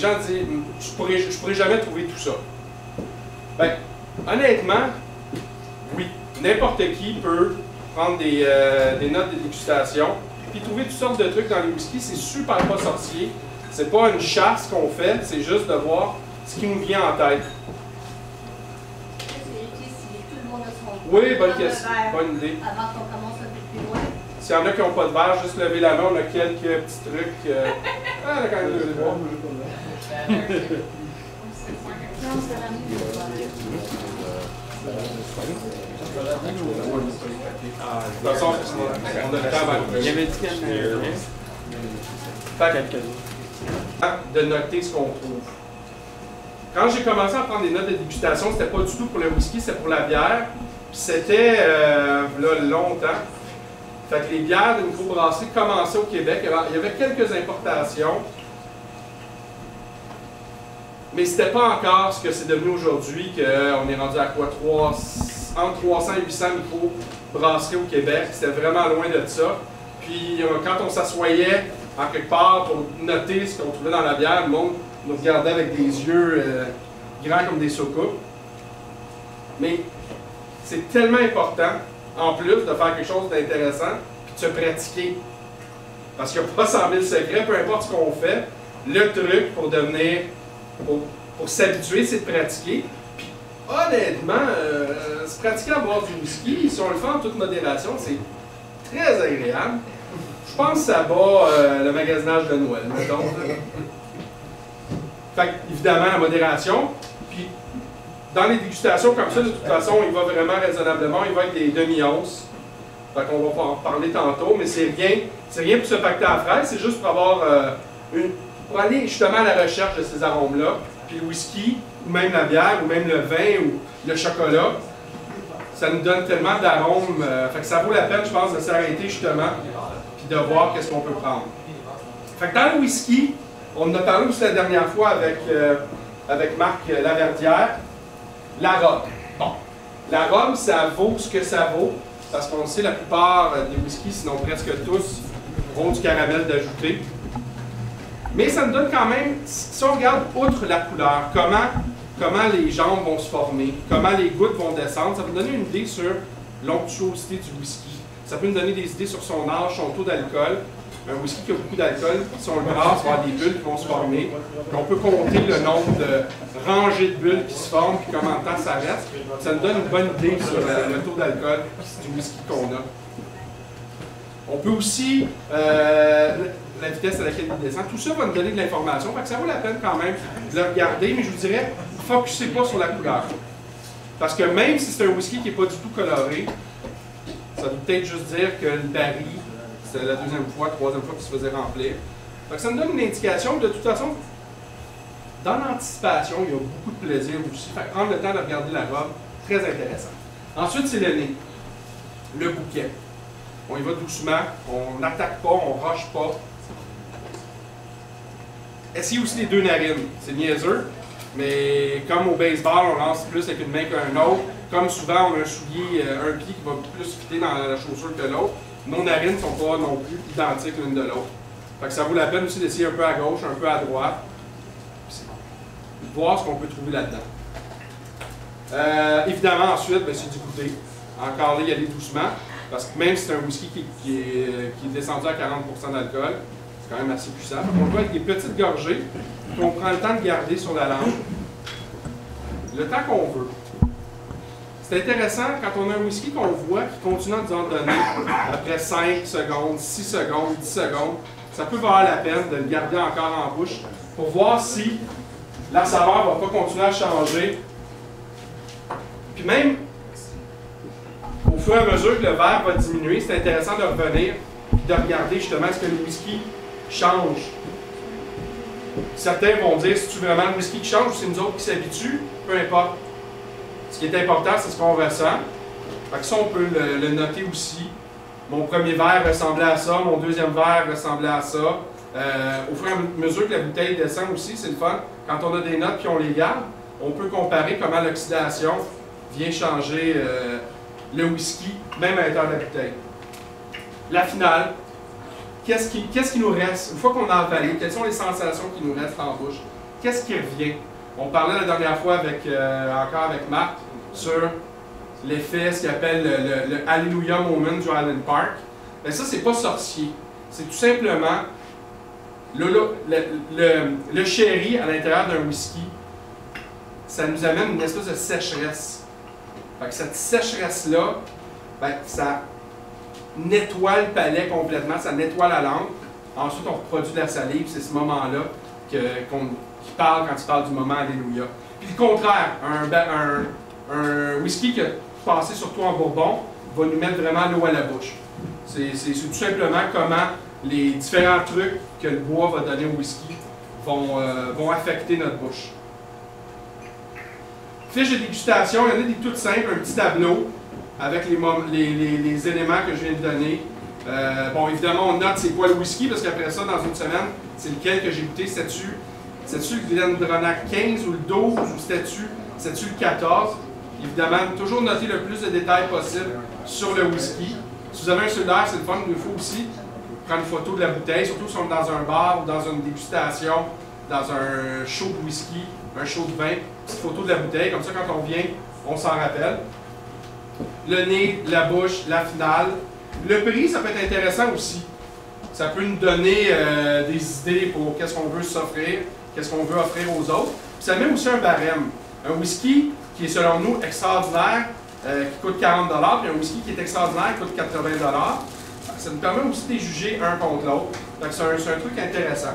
Les gens disent, je pourrais, je pourrais jamais trouver tout ça. Ben, honnêtement, oui, n'importe qui peut prendre des, euh, des notes de dégustation, puis trouver toutes sortes de trucs dans les whiskies. C'est super pas sorcier. C'est pas une chasse qu'on fait, c'est juste de voir ce qui nous vient en tête. Oui, bonne question. Bonne idée. Avant qu'on commence un peu plus loin. S'il y en a qui n'ont pas de verre, juste lever la main, on a quelques petits trucs. euh, Ah, quand même on a Il y avait de noter ce qu'on trouve. Quand j'ai commencé à prendre des notes de dégustation, c'était pas du tout pour le whisky, c'était pour la bière. C'était euh, là, longtemps. Les bières de microbrasserie commençaient au Québec. Il y avait quelques importations. Mais c'était pas encore ce que c'est devenu aujourd'hui, qu'on est rendu à quoi? 3, entre 300 et 800 microbrasseries au Québec. C'était vraiment loin de ça. Puis euh, quand on s'assoyait en quelque part pour noter ce qu'on trouvait dans la bière, le monde nous regardait avec des yeux euh, grands comme des soucoupes. Mais c'est tellement important, en plus, de faire quelque chose d'intéressant, puis de se pratiquer. Parce qu'il n'y a pas 100 000 secrets, peu importe ce qu'on fait, le truc pour devenir, pour, s'habituer, c'est de pratiquer. Puis honnêtement, euh, se pratiquer à boire du whisky, si on le fait en toute modération, c'est très agréable. Je pense que ça bat euh, le magasinage de Noël, mettons. Fait évidemment, la modération. Puis, dans les dégustations comme ça, de toute façon, il va vraiment raisonnablement. Il va être des demi-onces. Fait qu'on va en parler tantôt, mais c'est rien, c'est rien pour se pacter à la fraise, c'est juste pour avoir euh, une, pour aller justement à la recherche de ces arômes-là. Puis le whisky, ou même la bière, ou même le vin, ou le chocolat, ça nous donne tellement d'arômes. euh, fait que ça vaut la peine, je pense, de s'arrêter justement, puis de voir qu'est-ce qu'on peut prendre. Fait que dans le whisky, on en a parlé aussi la dernière fois avec, euh, avec Marc Laverdière, l'arôme. Bon, l'arôme, ça vaut ce que ça vaut, parce qu'on sait la plupart des whiskies, sinon presque tous, ont du caramel d'ajouter. Mais ça nous donne quand même, si on regarde outre la couleur, comment, comment les jambes vont se former, comment les gouttes vont descendre, ça va nous donner une idée sur l'onctuosité du whisky. Ça peut nous donner des idées sur son âge, son taux d'alcool. Un whisky qui a beaucoup d'alcool, si on le brasse, il va y avoir des bulles qui vont se former. On peut compter le nombre de rangées de bulles qui se forment, puis combien de temps ça. Ça nous donne une bonne idée sur le taux d'alcool du whisky qu'on a. On peut aussi, euh, la vitesse à laquelle il descend, tout ça va nous donner de l'information. Ça vaut la peine quand même de le regarder, mais je vous dirais, focussez pas sur la couleur. Parce que même si c'est un whisky qui n'est pas du tout coloré, ça veut peut-être juste dire que le baril, c'est la deuxième fois, troisième fois qu'il se faisait remplir. Fait que ça nous donne une indication. De toute façon, dans l'anticipation, il y a beaucoup de plaisir aussi. Fait prendre le temps de regarder la robe, très intéressant. Ensuite, c'est le nez, le bouquet. On y va doucement, on n'attaque pas, on rush pas. Essayez aussi les deux narines. C'est niaiseux, mais comme au baseball, on lance plus avec une main qu'un autre. Comme souvent, on a un soulier, euh, un pied qui va plus fitter dans la chaussure que l'autre. Nos narines ne sont pas non plus identiques l'une de l'autre. Fait que ça vaut la peine aussi d'essayer un peu à gauche, un peu à droite. Voir ce qu'on peut trouver là-dedans. Euh, évidemment, ensuite, ben, c'est du goûter. Encore là, y aller doucement. Parce que même si c'est un whisky qui, qui est descendu à 40% d'alcool, quand même assez puissant. Qu'on le voit avec des petites gorgées, puis on prend le temps de garder sur la langue. Le temps qu'on veut. C'est intéressant quand on a un whisky qu'on voit qui continue à nous en donner après 5 secondes, 6 secondes, 10 secondes. Ça peut valoir la peine de le garder encore en bouche pour voir si la saveur ne va pas continuer à changer. Puis même au fur et à mesure que le verre va diminuer, c'est intéressant de revenir et de regarder justement ce que le whisky change. Certains vont dire, c'est-tu vraiment le whisky qui change ou c'est nous autres qui s'habituent? Peu importe. Ce qui est important, c'est ce qu'on ressent. Fait que ça, on peut le, le noter aussi. Mon premier verre ressemblait à ça, mon deuxième verre ressemblait à ça. Euh, au fur et à mesure que la bouteille descend aussi, c'est le fun. Quand on a des notes puis on les garde, on peut comparer comment l'oxydation vient changer euh, le whisky, même à l'intérieur de la bouteille. La finale, qu'est-ce qui, qu'est-ce qui nous reste? Une fois qu'on a avalé, quelles sont les sensations qui nous restent en bouche? qu'est-ce qui revient? On parlait la dernière fois euh, encore avec Marc sur l'effet, ce qu'il appelle le, le, Hallelujah Moment du Island Park. Mais ça, c'est pas sorcier. C'est tout simplement le, le, le sherry à l'intérieur d'un whisky. Ça nous amène une espèce de sécheresse. Fait cette sécheresse-là, ben, ça nettoie le palais complètement, ça nettoie la langue. Ensuite, on reproduit de la salive. C'est ce moment-là qu'on qui parle quand il parle du moment Alléluia. Puis le contraire, un, whisky qui passé surtout en bourbon va nous mettre vraiment l'eau à la bouche. C'est tout simplement comment les différents trucs que le bois va donner au whisky vont, euh, vont affecter notre bouche. Fiche de dégustation, il y en a des toutes simples, un petit tableau avec les, éléments que je viens de donner. Euh, bon, évidemment, on note c'est quoi le whisky, parce qu'après ça, dans une semaine, c'est lequel que j'ai goûté, c'est-tu c'est-tu le Glendronach 15 ou le 12 ou c'est-tu le 14? Évidemment, toujours noter le plus de détails possible sur le whisky. Si vous avez un cellulaire, c'est le fun, il faut aussi prendre une photo de la bouteille, surtout si on est dans un bar ou dans une dégustation, dans un show de whisky, un show de vin, petite photo de la bouteille, comme ça quand on vient, on s'en rappelle. Le nez, la bouche, la finale. Le prix, ça peut être intéressant aussi. Ça peut nous donner euh, des idées pour qu'est-ce qu'on veut s'offrir qu'est-ce qu'on veut offrir aux autres. Ça met aussi un barème. Un whisky qui est selon nous extraordinaire, euh, qui coûte 40 puis un whisky qui est extraordinaire, qui coûte 80 Ça nous permet aussi de les juger un contre l'autre. Donc c'est un, truc intéressant.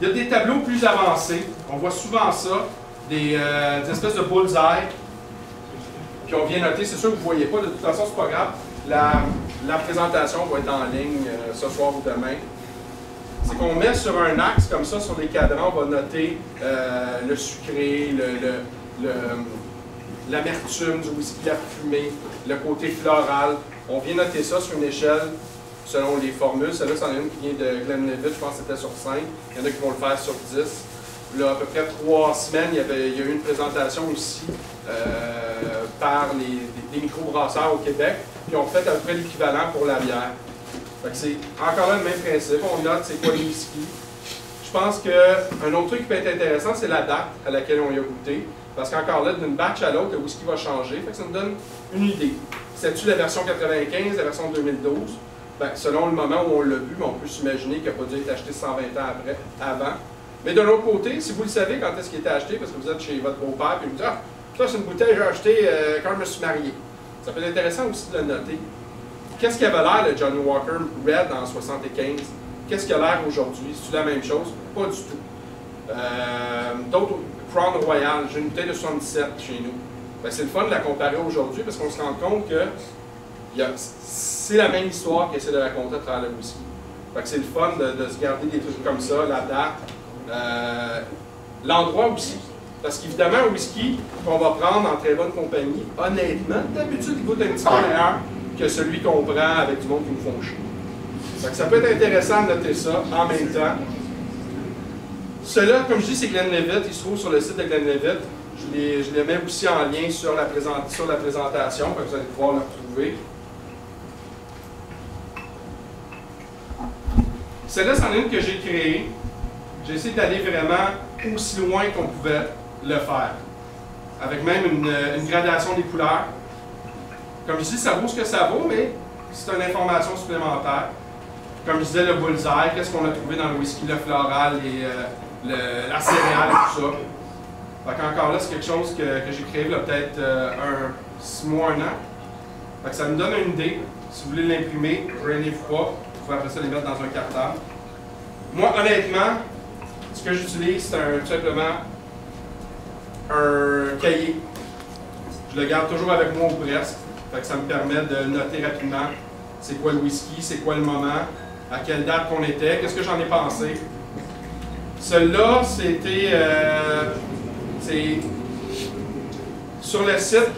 Il y a des tableaux plus avancés. On voit souvent ça, des, euh, espèces de bullseye. On vient noter, c'est sûr que vous ne voyez pas, de toute façon, c'est pas grave. La, présentation va être en ligne euh, ce soir ou demain c'est qu'on met sur un axe comme ça, sur les cadrans, on va noter euh, le sucré, l'amertume du whisky, la fumée, le côté floral. On vient noter ça sur une échelle selon les formules. Celle-là, c'en est une qui vient de Glenlivet, je pense que c'était sur 5. Il y en a qui vont le faire sur 10. Là, à peu près trois semaines, il y, a eu une présentation aussi euh, par les, les microbrasseurs au Québec qui ont fait à peu près l'équivalent pour la bière c'est encore là le même principe. On note c'est quoi le whisky. Je pense qu'un autre truc qui peut être intéressant, c'est la date à laquelle on y a goûté. Parce qu'encore là, d'une batch à l'autre, le whisky va changer. Fait que ça nous donne une idée. C'est-tu la version 95, la version 2012? Ben, selon le moment où on l'a bu, on peut s'imaginer qu'il n'a pas dû être acheté 120 ans après, avant. Mais de l'autre côté, si vous le savez quand est-ce qu'il était acheté, parce que vous êtes chez votre beau-père, et vous dites Ah, ça c'est une bouteille que j'ai achetée euh, quand je me suis marié. Ça peut être intéressant aussi de le noter. Qu'est-ce qu'il avait l'air le Johnny Walker Red en 75? Qu'est-ce qu'il a l'air aujourd'hui? C'est-tu la même chose? Pas du tout. Euh, D'autres, Crown Royal, j'ai une bouteille de 77 chez nous. Ben, c'est le fun de la comparer aujourd'hui parce qu'on se rend compte que c'est la même histoire qu'il essaie de raconter à travers le whisky. c'est le fun de, se garder des trucs comme ça, la date, euh, l'endroit aussi. Parce qu'évidemment, un whisky qu'on va prendre en très bonne compagnie, honnêtement, d'habitude, il goûte un petit peu meilleur que celui qu'on prend avec du monde qui nous font chier. ça peut être intéressant de noter ça en même temps. Cela, comme je dis, c'est Glenlivet. Il se trouve sur le site de Glenlivet. Je les, je les mets aussi en lien sur la, sur la présentation, que vous allez pouvoir le retrouver. Celle-là, c'en est une que j'ai créée. J'ai essayé d'aller vraiment aussi loin qu'on pouvait le faire. Avec même une, gradation des couleurs. Comme je dis, ça vaut ce que ça vaut, mais c'est une information supplémentaire. Comme je disais, le bullseye, qu'est-ce qu'on a trouvé dans le whisky, le floral, et, euh, la céréale, tout ça. Fait encore là, c'est quelque chose que, j'ai créé peut-être euh, un six mois, un an. Fait que ça me donne une idée. Si vous voulez l'imprimer, gênez-vous pas. Vous pouvez après ça les mettre dans un cartable. Moi, honnêtement, ce que j'utilise, c'est tout simplement un cahier. Je le garde toujours avec moi ou presque ça me permet de noter rapidement c'est quoi le whisky, c'est quoi le moment, à quelle date qu'on était, qu'est-ce que j'en ai pensé. Celui-là, c'était euh, sur le site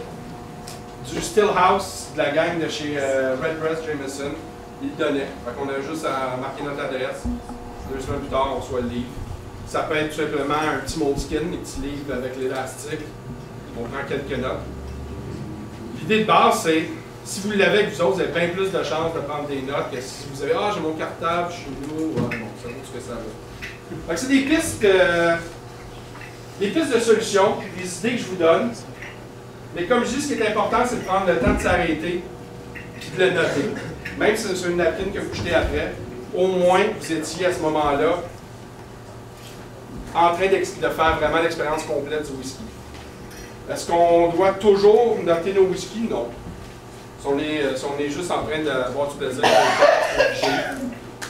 du Stillhouse de la gang de chez euh, Redbreast Jameson. Il le donnait. On a juste à marquer notre adresse. Deux semaines plus tard, on reçoit le livre. Ça peut être tout simplement un petit moleskin, des petits livres avec l'élastique. On prend quelques notes. L'idée de base, c'est si vous l'avez avec vous autres, vous avez bien plus de chances de prendre des notes que si vous avez Ah, j'ai mon cartable chez nous, ouais, bon, ça vaut ce que ça vaut. c'est des pistes que des pistes de solutions, des idées que je vous donne. Mais comme je dis, ce qui est important, c'est de prendre le temps de s'arrêter puis de le noter. Même si c'est une napkin que vous jetez après, au moins vous étiez à ce moment-là en train de faire vraiment l'expérience complète du whisky. Est-ce qu'on doit toujours noter nos whisky? Non. Si on, est, est juste en train d'avoir du plaisir,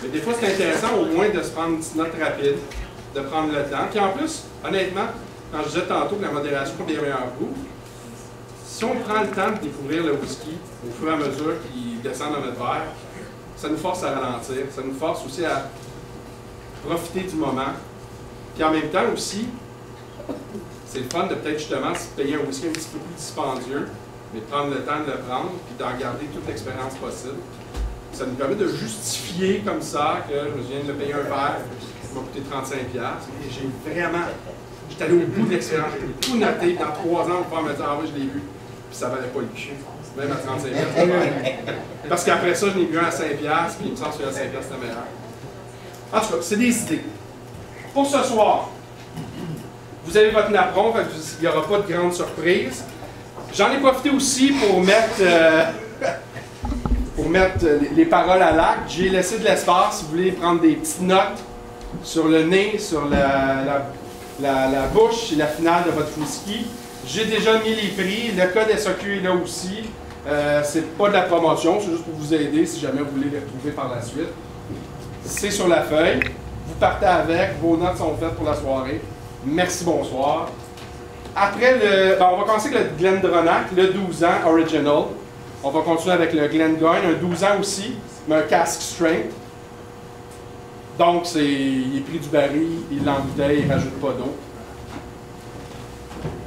mais des fois, c'est intéressant au moins de se prendre une petite note rapide, de prendre le temps. Puis en plus, honnêtement, quand je disais tantôt que la modération est bien meilleur goût, si on prend le temps de découvrir le whisky au fur et à mesure qu'il descend dans notre verre, ça nous force à ralentir, ça nous force aussi à profiter du moment. Puis en même temps aussi, c'est le fun de peut-être justement se payer un whisky un petit peu plus dispendieux, mais de prendre le temps de le prendre, puis d'en garder toute l'expérience possible. Ça nous permet de justifier comme ça que je viens de le payer un verre, qui m'a coûté 35$, mais j'ai vraiment, j'étais allé au bout de l'expérience, j'ai tout noté, dans trois ans, on va me dire, ah oui, je l'ai vu, puis ça valait pas le coup. Même à 35$. Parce qu'après ça, je l'ai vu à 5$, puis il me semble que à 5$, c'était meilleur. En tout cas, c'est des idées. Pour ce soir, vous avez votre napron, il n'y aura pas de grande surprise. J'en ai profité aussi pour mettre. Euh, pour mettre les paroles à l'acte. J'ai laissé de l'espace si vous voulez prendre des petites notes sur le nez, sur la, la, bouche et la finale de votre whisky. J'ai déjà mis les prix. Le code SOQ est là aussi. Euh, c'est pas de la promotion, c'est juste pour vous aider si jamais vous voulez les retrouver par la suite. C'est sur la feuille. Vous partez avec. Vos notes sont faites pour la soirée. Merci, bonsoir. Après le. Ben, on va commencer avec le Glendronach, le 12 ans original. On va continuer avec le Glengoyne, un 12 ans aussi, mais un casque strength. Donc, c'est, il est pris du baril, il l'embouteille, il rajoute pas d'eau.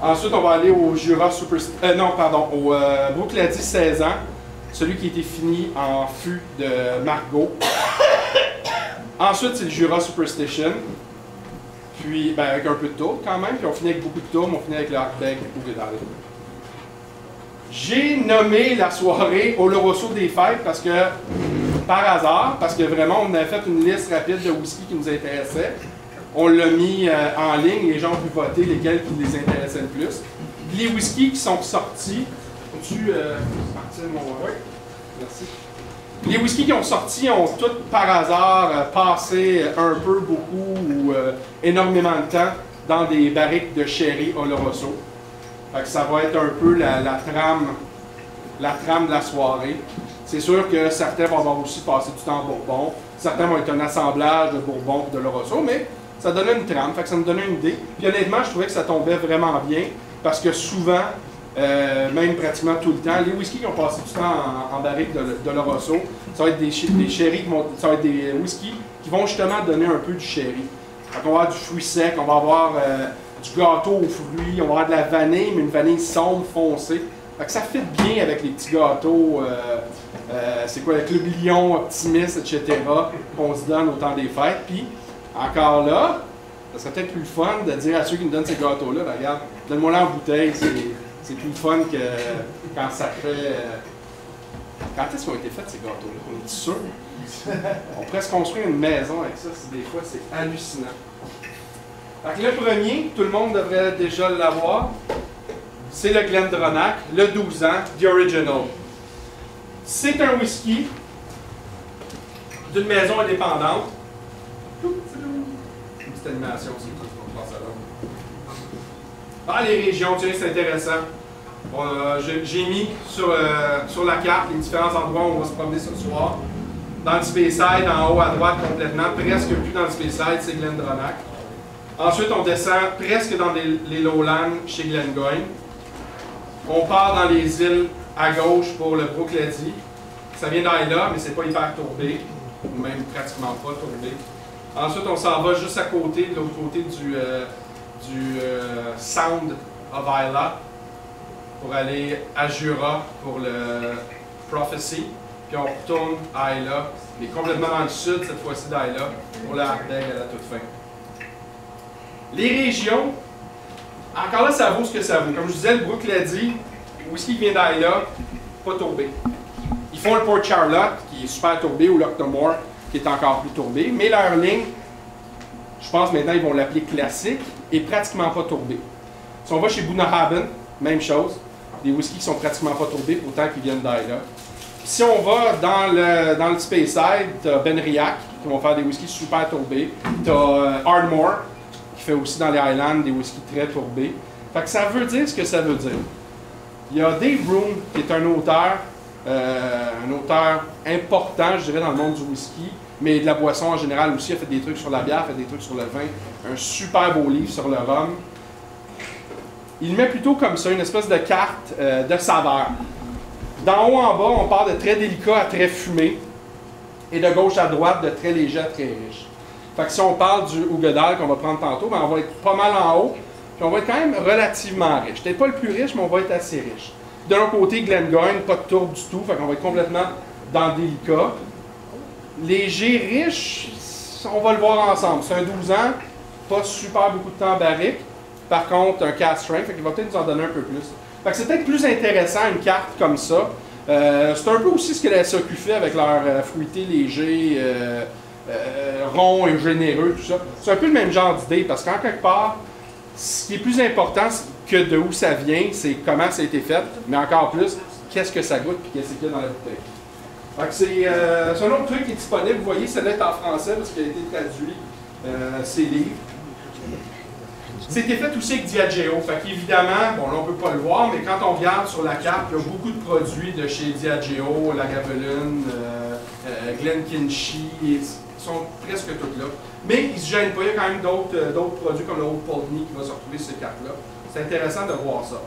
Ensuite, on va aller au Jura Super... Euh, non, pardon, au euh, 16 ans, celui qui a été fini en fût de Margot. Ensuite, c'est le Jura Superstition. Puis, ben, avec un peu de tour quand même. Puis on finit avec beaucoup de tour, on finit avec le Hackbeck ou Vidal. J'ai nommé la soirée Oloroso des fêtes parce que, par hasard, parce que vraiment, on avait fait une liste rapide de whisky qui nous intéressait. On l'a mis euh, en ligne, les gens ont pu voter lesquels qui les intéressaient le plus. Les whiskies qui sont sortis, tu euh, mon. Oui, merci. Les whiskies qui ont sorti ont tous par hasard euh, passé un peu, beaucoup ou euh, énormément de temps dans des barriques de sherry Oloroso ça va être un peu la, trame, la trame de la soirée. C'est sûr que certains vont avoir aussi passé du temps en Bourbon, certains vont être un assemblage de Bourbon et de Lorosso, mais ça donnait une trame, fait que ça me donnait une idée. Puis honnêtement, je trouvais que ça tombait vraiment bien, parce que souvent, euh, même pratiquement tout le temps, les whiskies qui ont passé du temps en, barrique de, de Lorosso, ça va être des, des sherry, ça va être des whiskies qui vont justement donner un peu du sherry. on va avoir du fruit sec, on va avoir euh, du gâteau aux fruits, on va avoir de la vanille, mais une vanille sombre, foncée. Fait que ça fit bien avec les petits gâteaux, euh, c'est quoi, le Lion, Optimiste, etc., qu'on se donne au temps des fêtes. Puis, encore là, ça serait peut-être plus fun de dire à ceux qui nous donnent ces gâteaux-là, ben, regarde, donne-moi là en bouteille, c'est plus fun que quand ça fait. Euh, quand est-ce qu'ils ont été faits ces gâteaux-là? On est sûr? On pourrait se construire une maison avec ça, des fois c'est hallucinant le premier, tout le monde devrait déjà l'avoir, c'est le Glendronach, le 12 ans, The Original. C'est un whisky d'une maison indépendante. Une petite animation aussi, on passe à Ah, les régions, tiens, c'est intéressant. J'ai mis sur, euh, sur la carte les différents endroits où on va se promener ce soir. Dans le Speyside, en haut à droite complètement, presque plus dans le Speyside, c'est Glendronach. Ensuite, on descend presque dans les, lowlands chez Glengoyne. On part dans les îles à gauche pour le Brooklady. Ça vient d'Aïla, mais c'est pas hyper tourbé, ou même pratiquement pas tourbé. Ensuite, on s'en va juste à côté, de l'autre côté du, euh, du euh, Sound of Isla, pour aller à Jura pour le Prophecy. Puis on retourne à Isla, mais complètement dans le sud cette fois-ci d'Aïla, pour la Ardègue à la toute fin. Les régions, encore là, ça vaut ce que ça vaut. Comme je disais, le Brook l'a dit, le whisky qui vient d'Aïla, pas tourbé. Ils font le Port Charlotte, qui est super tourbé, ou l'Octomore, qui est encore plus tourbé, mais leur ligne Je pense maintenant ils vont l'appeler classique et pratiquement pas tourbé. Si on va chez Bunnahabhain, même chose. Des whiskies qui sont pratiquement pas tourbés, pourtant qu'ils viennent d'Aïla. Si on va dans le, dans le Speyside, tu as Benriac, qui vont faire des whiskies super tourbés. Tu as Ardmore, qui fait aussi dans les Highlands des whiskies très tourbés. Fait que ça veut dire ce que ça veut dire. Il y a Dave Broom, qui est un auteur, euh, un auteur important, je dirais, dans le monde du whisky, mais de la boisson en général aussi. Il a fait des trucs sur la bière, fait des trucs sur le vin. Un super beau livre sur le rhum. Il met plutôt comme ça, une espèce de carte euh, de saveur. D'en haut en bas, on part de très délicat à très fumé, et de gauche à droite, de très léger à très riche. Fait que si on parle du Ougedal qu'on va prendre tantôt, ben on va être pas mal en haut, on va être quand même relativement riche. Peut-être pas le plus riche, mais on va être assez riche. De l'autre côté, Glengoyne, pas de tourbe du tout, fait qu'on va être complètement dans délicat. Léger, riche, on va le voir ensemble. C'est un 12 ans, pas super beaucoup de temps en barrique. Par contre, un cast strength, qu'il va peut-être nous en donner un peu plus. Fait que c'est peut-être plus intéressant une carte comme ça. Euh, c'est un peu aussi ce que la SAQ fait avec leur euh, fruité léger, euh, rond et généreux, tout ça. C'est un peu le même genre d'idée parce qu'en quelque part, ce qui est plus important que de où ça vient, c'est comment ça a été fait, mais encore plus, qu'est-ce que ça goûte et qu'est-ce qu'il y a dans la bouteille. C'est, un autre truc qui est disponible. Vous voyez, celle-là est en français parce qu'il a été traduit, ces livres. C'était fait aussi avec Diageo. Fait qu'évidemment, bon là on ne peut pas le voir, mais quand on regarde sur la carte, il y a beaucoup de produits de chez Diageo, Lagavulin, euh, euh, Glenkinchie, ils sont presque tous là. Mais ils ne se gênent pas, il y a quand même d'autres, euh, produits comme le Old Pulteney qui va se retrouver sur ces cartes-là. C'est intéressant de voir ça.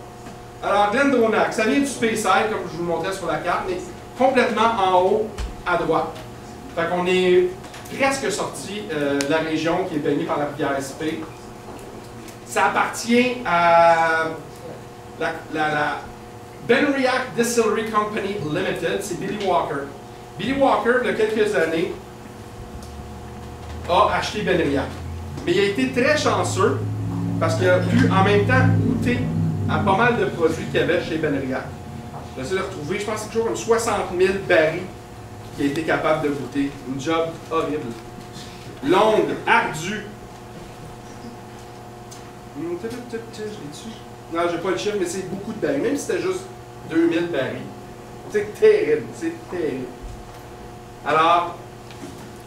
Alors Glendronach, ça vient du Speyside, comme je vous le montrais sur la carte, mais complètement en haut à droite. Fait qu'on est presque sorti de la région qui est baignée par la rivière SP. Ça appartient à la, la, Distillery Company Limited, c'est Billy Walker. Billy Walker, il y a quelques années, a acheté Benriac. Mais il a été très chanceux parce qu'il a pu en même temps goûter à pas mal de produits qu'il y avait chez Benriac. J'essaie de retrouver, je pense que c'est toujours comme 60 000 barils qu'il a été capable de goûter. Une job horrible. Longue, ardue, je Non, j'ai pas le chiffre, mais c'est beaucoup de barils. Même si c'était juste 2000 barils. C'est terrible, c'est terrible. Alors,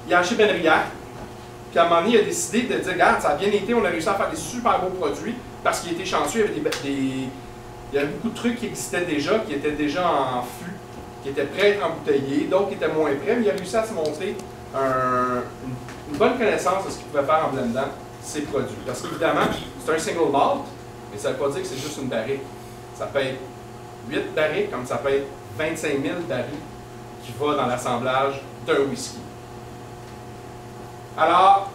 il a acheté Benriac, puis à un moment donné, il a décidé de dire Regarde, ça a bien été, on a réussi à faire des super beaux produits, parce qu'il était chanceux, il y avait, des, il y avait beaucoup de trucs qui existaient déjà, qui étaient déjà en fût, qui étaient prêts à être embouteillés, d'autres qui étaient moins prêts, mais il a réussi à se montrer une, une, bonne connaissance de ce qu'il pouvait faire en blendant ses produits. Parce qu'évidemment, c'est un single malt, mais ça ne veut pas dire que c'est juste une barrique. Ça peut être 8 barriques, comme ça peut être 25 000 barriques qui va dans l'assemblage d'un whisky. Alors,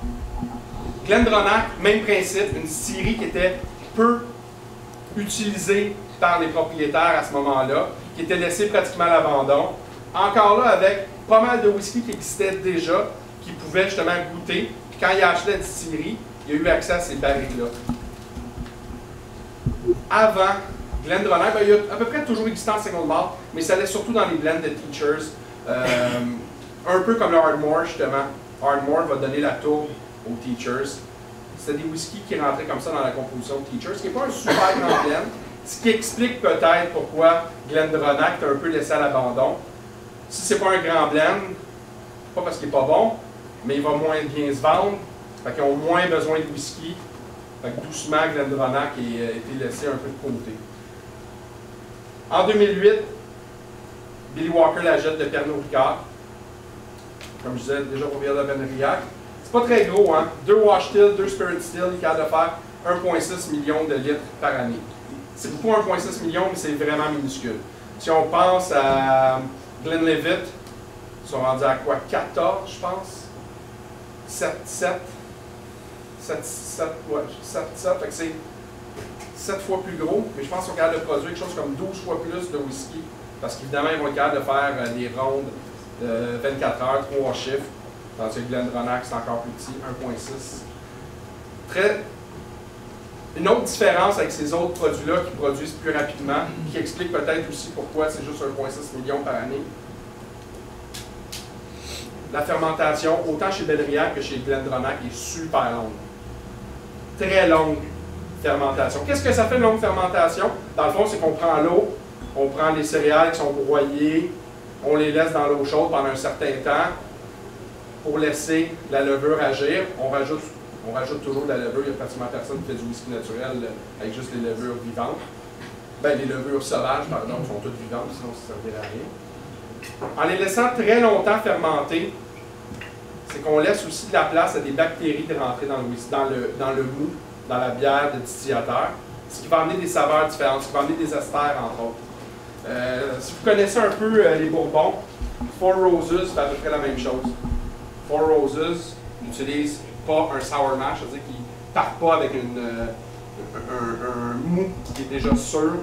Glendronach, même principe, une scierie qui était peu utilisée par les propriétaires à ce moment-là, qui était laissée pratiquement à l'abandon. Encore là, avec pas mal de whisky qui existaient déjà, qui pouvaient justement goûter. Puis quand il a acheté la distillerie, il a eu accès à ces barriques-là. Avant, Glendronach, ben, il a à peu près toujours existé en single malt, mais ça allait surtout dans les blends de Teachers. Euh, un peu comme le Hardmore, justement. Hardmore va donner la tour aux Teachers. C'était des whiskies qui rentraient comme ça dans la composition de Teachers, ce qui n'est pas un super grand blend, ce qui explique peut-être pourquoi Glendronach est un peu laissé à l'abandon. Si c'est pas un grand blend, pas parce qu'il n'est pas bon, mais il va moins bien se vendre, fait ont moins besoin de whisky. Fait que doucement, Glendronach a été laissé un peu de côté. En 2008, Billy Walker la jette de Pernod Ricard. Comme je disais, déjà pour de Benriac. C'est pas très gros, hein? Deux wash still, deux spirit still, il capable de faire 1,6 million de litres par année. C'est beaucoup 1,6 million, mais c'est vraiment minuscule. Si on pense à Glenlivet, ils sont rendus à quoi? 14, je pense? 7, 7. 7, 7, ouais, 7, 7, fait que c'est 7 fois plus gros, mais je pense qu'on est capable de produire quelque chose comme 12 fois plus de whisky, parce qu'évidemment, ils vont être capables de faire euh, des rondes de 24 heures, 3 chiffres, tandis que Glendronach, c'est encore plus petit, 1.6. Très... Une autre différence avec ces autres produits-là qui produisent plus rapidement, qui explique peut-être aussi pourquoi c'est juste 1,6 million par année. la fermentation, autant chez Belriac que chez Glendronach, est super longue. Très longue fermentation. Qu'est-ce que ça fait une longue fermentation? Dans le fond, c'est qu'on prend l'eau, on prend les céréales qui sont broyées, on les laisse dans l'eau chaude pendant un certain temps pour laisser la levure agir. On rajoute, on rajoute toujours de la levure. Il n'y a pratiquement personne qui fait du whisky naturel avec juste les levures vivantes. Ben, les levures sauvages, pardon, sont toutes vivantes, sinon ça ne servirait à rien. En les laissant très longtemps fermenter, c'est qu'on laisse aussi de la place à des bactéries de rentrer dans le, dans dans le mou, dans la bière de distillateur, ce qui va amener des saveurs différentes, ce qui va amener des esters, entre autres. Euh, si vous connaissez un peu euh, les Bourbons, Four Roses fait à peu près la même chose. Four Roses n'utilise pas un sour mash, c'est-à-dire qu'ils ne partent pas avec euh, un, mou qui est déjà sûr.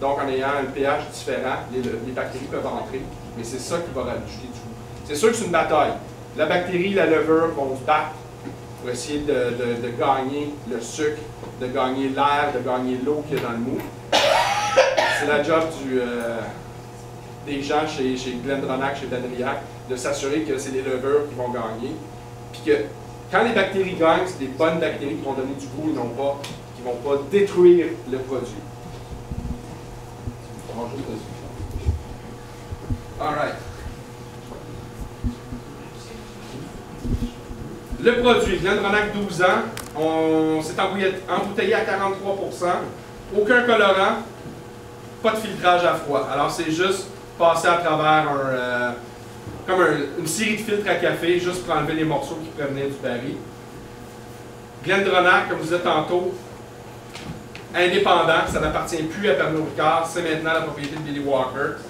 Donc, en ayant un pH différent, les, les bactéries peuvent entrer, mais c'est ça qui va rajouter du goût. C'est sûr que c'est une bataille. La bactérie, la levure vont se battre pour essayer de, gagner le sucre, de gagner l'air, de gagner l'eau qu'il y a dans le mou c'est la job euh, des gens chez, chez Glendronach, chez Benriac, de s'assurer que c'est les levures qui vont gagner. Puis que quand les bactéries gagnent, c'est des bonnes bactéries qui vont donner du goût et non pas, qui ne vont pas détruire le produit. Alright. Le produit, Glendronach 12 ans, on s'est embouteillé à 43% aucun colorant, pas de filtrage à froid. Alors, c'est juste passer à travers euh, comme une série de filtres à café, juste pour enlever les morceaux qui provenaient du baril. Glendronach, comme je disais tantôt, indépendant, ça n'appartient plus à Pernod Ricard, c'est maintenant la propriété de Billy Walker.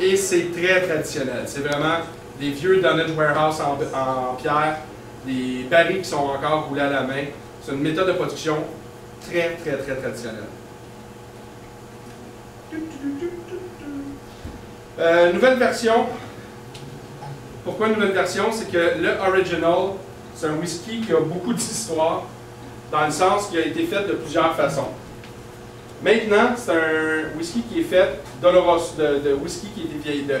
Et c'est très traditionnel. C'est vraiment des vieux Dunnage Warehouse en, pierre, des barils qui sont encore roulés à la main. C'est une méthode de production très, très, très traditionnelle. Euh, nouvelle version. Pourquoi une nouvelle version? C'est que le Original, c'est un whisky qui a beaucoup d'histoire, dans le sens qu'il a été fait de plusieurs façons. Maintenant, c'est un whisky qui est fait de, de whisky qui a été vieilli, de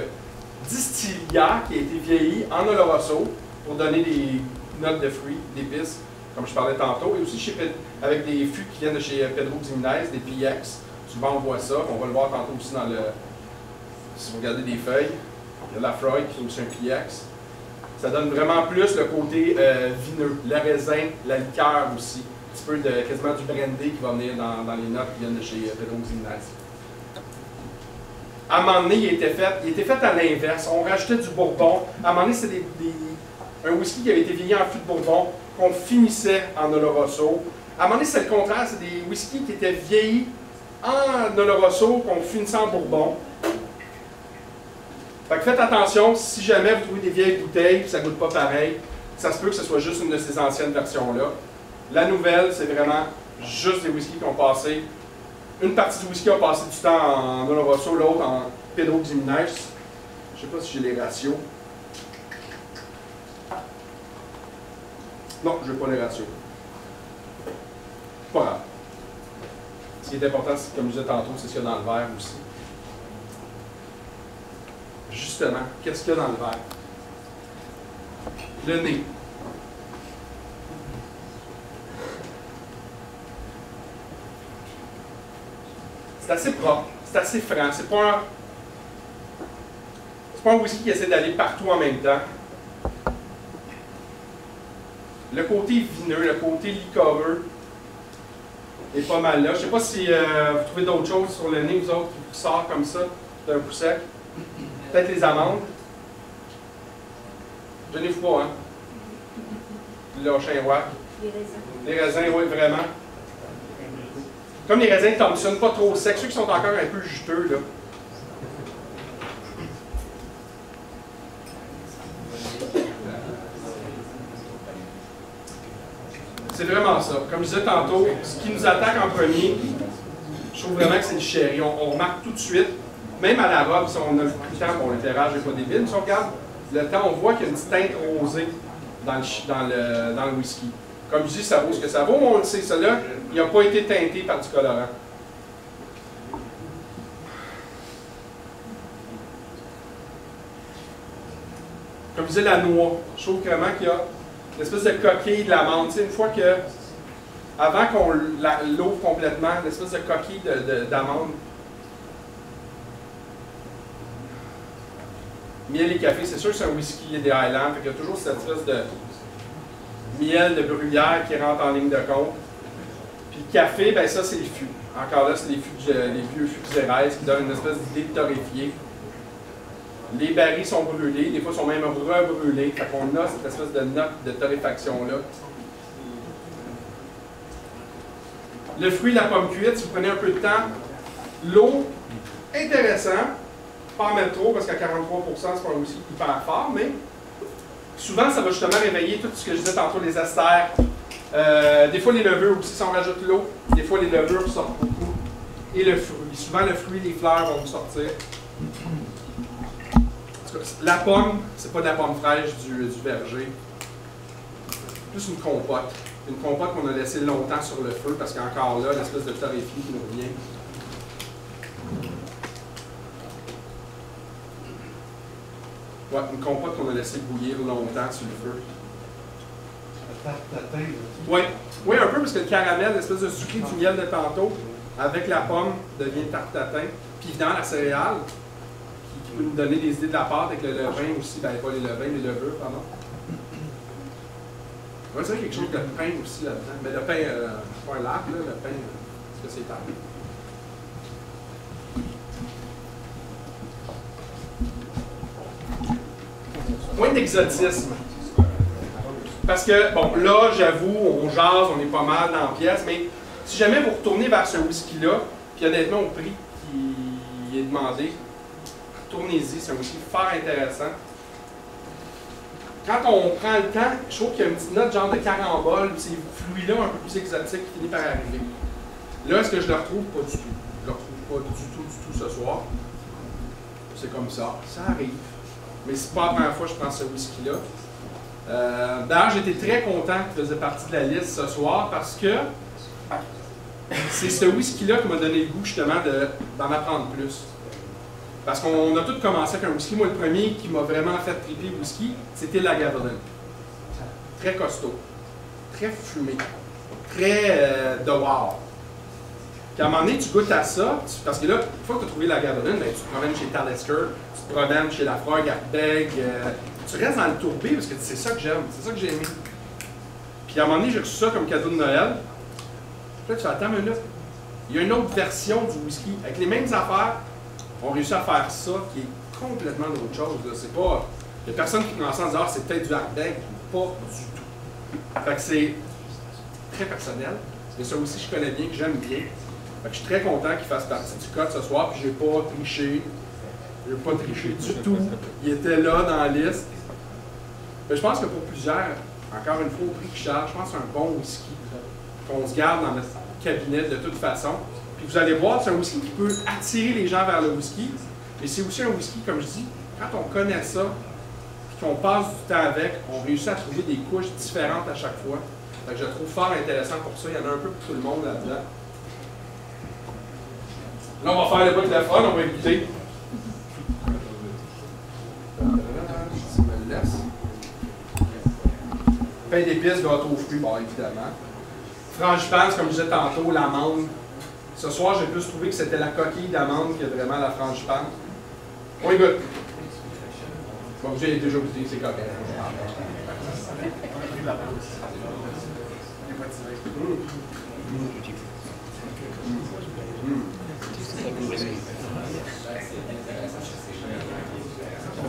distillat qui a été vieilli en oloroso pour donner des notes de fruits, d'épices, comme je parlais tantôt, et aussi chez, avec des fûts qui viennent de chez Pedro Ximenez, des PX. Souvent, on voit ça. On va le voir tantôt aussi dans le. Si vous regardez des feuilles, il y a la Freud qui est aussi un PX. Ça donne vraiment plus le côté euh, vineux, le raisin, la liqueur aussi. Un petit peu de quasiment du brandy qui va venir dans, les notes qui viennent de chez euh, Pedro Ximenez. À il était fait, il était fait à l'inverse. On rajoutait du bourbon. À c'était des, un whisky qui avait été vieilli en fût de bourbon qu'on finissait en oloroso. À un moment donné, c'est le contraire. C'est des whiskies qui étaient vieillis en Oloroso qu'on finissait en Bourbon. Fait que faites attention, si jamais vous trouvez des vieilles bouteilles, ça ne goûte pas pareil, ça se peut que ce soit juste une de ces anciennes versions-là. La nouvelle, c'est vraiment juste des whiskies qui ont passé. Une partie du whisky a passé du temps en Oloroso, l'autre en Pedro Ximenez. Je ne sais pas si j'ai les ratios. Non, je n'ai pas les ratios. Pas grave. Ce qui est important, c'est, comme je disais tantôt, c'est ce qu'il y a dans le verre aussi. Justement, qu'est-ce qu'il y a dans le verre? Le nez. C'est assez propre, c'est assez franc. C'est pas un, c'est pas un whisky qui essaie d'aller partout en même temps. Le côté vineux, le côté liquoreux, est pas mal là. Je ne sais pas si euh, vous trouvez d'autres choses sur le nez, vous autres, qui vous sort comme ça, d'un coup sec. Peut-être les amandes. Je n'ai pas, hein? Le roi. Les raisins. Les raisins, oui, vraiment. Comme les raisins Thompson, pas trop secs, ceux qui sont encore un peu juteux, là. C'est vraiment ça. Comme je disais tantôt, ce qui nous attaque en premier, je trouve vraiment que c'est le sherry. On, remarque tout de suite, même à la robe, si on a le temps, bon, l'éclairage n'est pas débile, si on regarde le temps, on voit qu'il y a une teinte rosée dans le, whisky. Comme je dis, ça vaut ce que ça vaut, mais on le sait, celui-là, il n'a pas été teinté par du colorant. comme je disais, la noix. Je trouve vraiment qu'il y a une espèce de coquille de l'amande. Une fois que, avant qu'on l'ouvre complètement, l'espèce de coquille de- de- d'amande. Miel et café, c'est sûr que c'est un whisky des Highlands, qu'il y a toujours cette espèce de miel de bruyère qui rentre en ligne de compte. Puis le café, ben ça c'est le fût. Encore là, c'est les, les vieux fûts qui donnent une espèce d'idée de torréfié. Les barils sont brûlés, des fois sont même rebrûlés. Fait qu'on a cette espèce de note de torréfaction-là. Le fruit, la pomme cuite, si vous prenez un peu de temps, l'eau, intéressant. Pas en mettre trop parce qu'à 43%, c'est pas whisky hyper fort, mais souvent ça va justement réveiller tout ce que je disais tantôt, les esters. Euh, des fois les levures aussi, si on rajoute l'eau, des fois les levures sortent beaucoup. Et le fruit. Souvent le fruit, les fleurs vont sortir. En tout cas, La pomme, c'est pas de la pomme fraîche du, du verger. Plus une compote. Une compote qu'on a laissée longtemps sur le feu parce qu'encore là, l'espèce de torréfié qui nous revient. Ouais, une compote qu'on a laissé bouillir longtemps sur le feu. Oui, oui, un peu parce que le caramel, l'espèce de sucré du miel de tantôt, avec la pomme, devient tarte tatin. Puis dans la céréale, qui peut nous donner des idées de la avec le levain aussi, ben pas les levains, les levures, pardon. Ouais, c'est vrai quelque chose de pain aussi là-dedans. Mais le pain, euh, pas un lac, là, le pain, euh, est-ce que c'est tard? Moins d'exotisme. Parce que, bon, là, j'avoue, on jase, on est pas mal dans la pièce, mais si jamais vous retournez vers ce whisky-là, puis honnêtement, au prix qui est demandé, tournez-y, c'est un whisky fort intéressant. Quand on prend le temps, je trouve qu'il y a une petite note genre de carambole, ces fruits-là un peu plus exotiques qui finissent par arriver. Là, est-ce que je le retrouve? Pas du tout? Je le retrouve pas du tout, du tout ce soir. C'est comme ça. Ça arrive. Mais c'est pas la première fois que je prends ce whisky-là. Euh, D'ailleurs, j'étais très content qu'il faisait partie de la liste ce soir parce que c'est ce whisky-là qui m'a donné le goût justement de- d'en apprendre plus. Parce qu'on a tous commencé avec un whisky. Moi, le premier qui m'a vraiment fait triper le whisky, c'était la Gavelin. Très costaud, très fumé, très euh, de wow. Puis à un moment donné, tu goûtes à ça, parce que là, une fois que tu as trouvé la Gavelin, ben, tu te promènes chez Talisker, tu te promènes chez Lafroig, Ardbeg, euh, tu restes dans le tourbé parce que c'est ça que j'aime, c'est ça que j'ai aimé. Puis à un moment donné, j'ai reçu ça comme cadeau de Noël. Puis là, tu fais, attends une. Il y a une autre version du whisky, avec les mêmes affaires, on réussit à faire ça qui est complètement d'autre chose. C'est pas. Il y a personne qui commence à dire, ah, c'est peut-être du Ardbeg, pas du tout. Fait que c'est très personnel. C'est ça aussi je connais bien, que j'aime bien. Fait que je suis très content qu'il fasse partie du code ce soir, puis j'ai pas triché. J'ai pas triché du tout. Il était là dans la liste. Mais je pense que pour plusieurs, encore une fois, au prix qu'il charge, je pense que c'est un bon whisky qu'on se garde dans notre cabinet de toute façon. Vous allez voir, c'est un whisky qui peut attirer les gens vers le whisky. Mais c'est aussi un whisky, comme je dis, quand on connaît ça, puis qu'on passe du temps avec, on réussit à trouver des couches différentes à chaque fois. Que je le trouve fort intéressant pour ça. Il y en a un peu pour tout le monde là-dedans. Là, on va faire le bout de la fun, on va écouter. Pain d'épices, gâteau aux fruits, bon, évidemment. Frangipane, comme je disais tantôt, l'amande. Ce soir, j'ai plus trouvé que c'était la coquille d'amande que vraiment la frangipane. On y goûte. Bon, j'ai déjà goûté, c'est correct.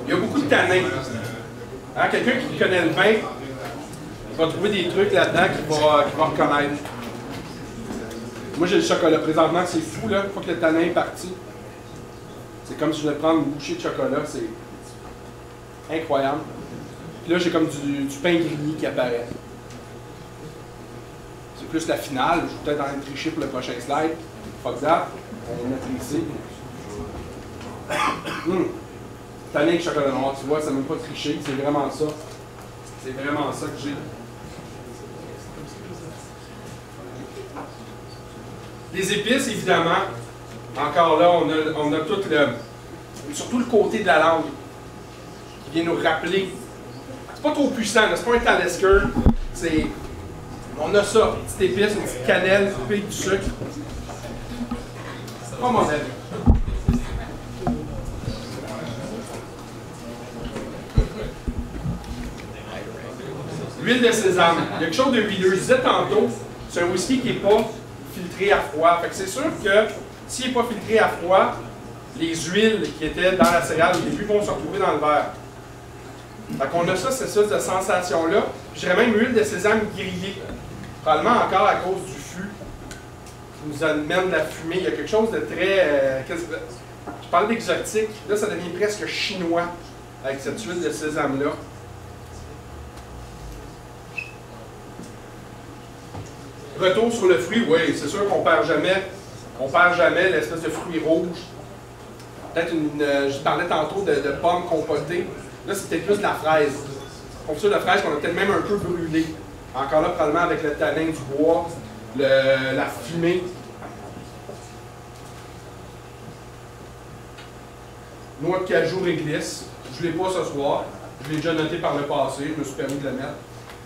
Il y a beaucoup de tanins. Hein, Quelqu'un qui connaît le vin va trouver des trucs là-dedans qu'il va, va reconnaître. Moi, j'ai le chocolat. Présentement, c'est fou, là. Une fois que le tanin est parti, c'est comme si je voulais prendre une bouchée de chocolat. C'est incroyable. Puis là, j'ai comme du, pain grillé qui apparaît. C'est plus la finale. Je vais peut-être en tricher pour le prochain slide. Fuck that. On va mettre ici. Hum. Tanin avec chocolat noir, tu vois, ça ne même pas triché. C'est vraiment ça. C'est vraiment ça que j'ai. Les épices, évidemment, encore là, on a, tout le. Surtout le côté de la langue qui vient nous rappeler C'est pas trop puissant, c'est pas un Talisker. C'est. On a ça, une petite épice, une petite cannelle, coupée du sucre. Pas mauvais. L'huile de sésame. Il y a quelque chose de huileux. Je disais tantôt, c'est un whisky qui n'est pas à froid. Fait que c'est sûr que s'il n'est pas filtré à froid, les huiles qui étaient dans la céréale au début vont se retrouver dans le verre. Fait qu'on a ça, c'est ça, cette sensation-là. Je dirais même huile de sésame grillée. Probablement encore à cause du fût qui nous amène la fumée. Il y a quelque chose de très. euh, je parle d'exotique. Là, ça devient presque chinois avec cette huile de sésame-là. Retour sur le fruit, oui, c'est sûr qu'on perd jamais, on perd jamais l'espèce de fruit rouge. Peut-être une, euh, je parlais tantôt de, pommes compotées. Là, c'était plus de la fraise. Confiture de fraise qu'on a peut-être même un peu brûlé. Encore là, probablement avec le tanin du bois, le- la fumée. Noix de cajou réglisse. Je ne l'ai pas ce soir. Je l'ai déjà noté par le passé. Je me suis permis de le mettre.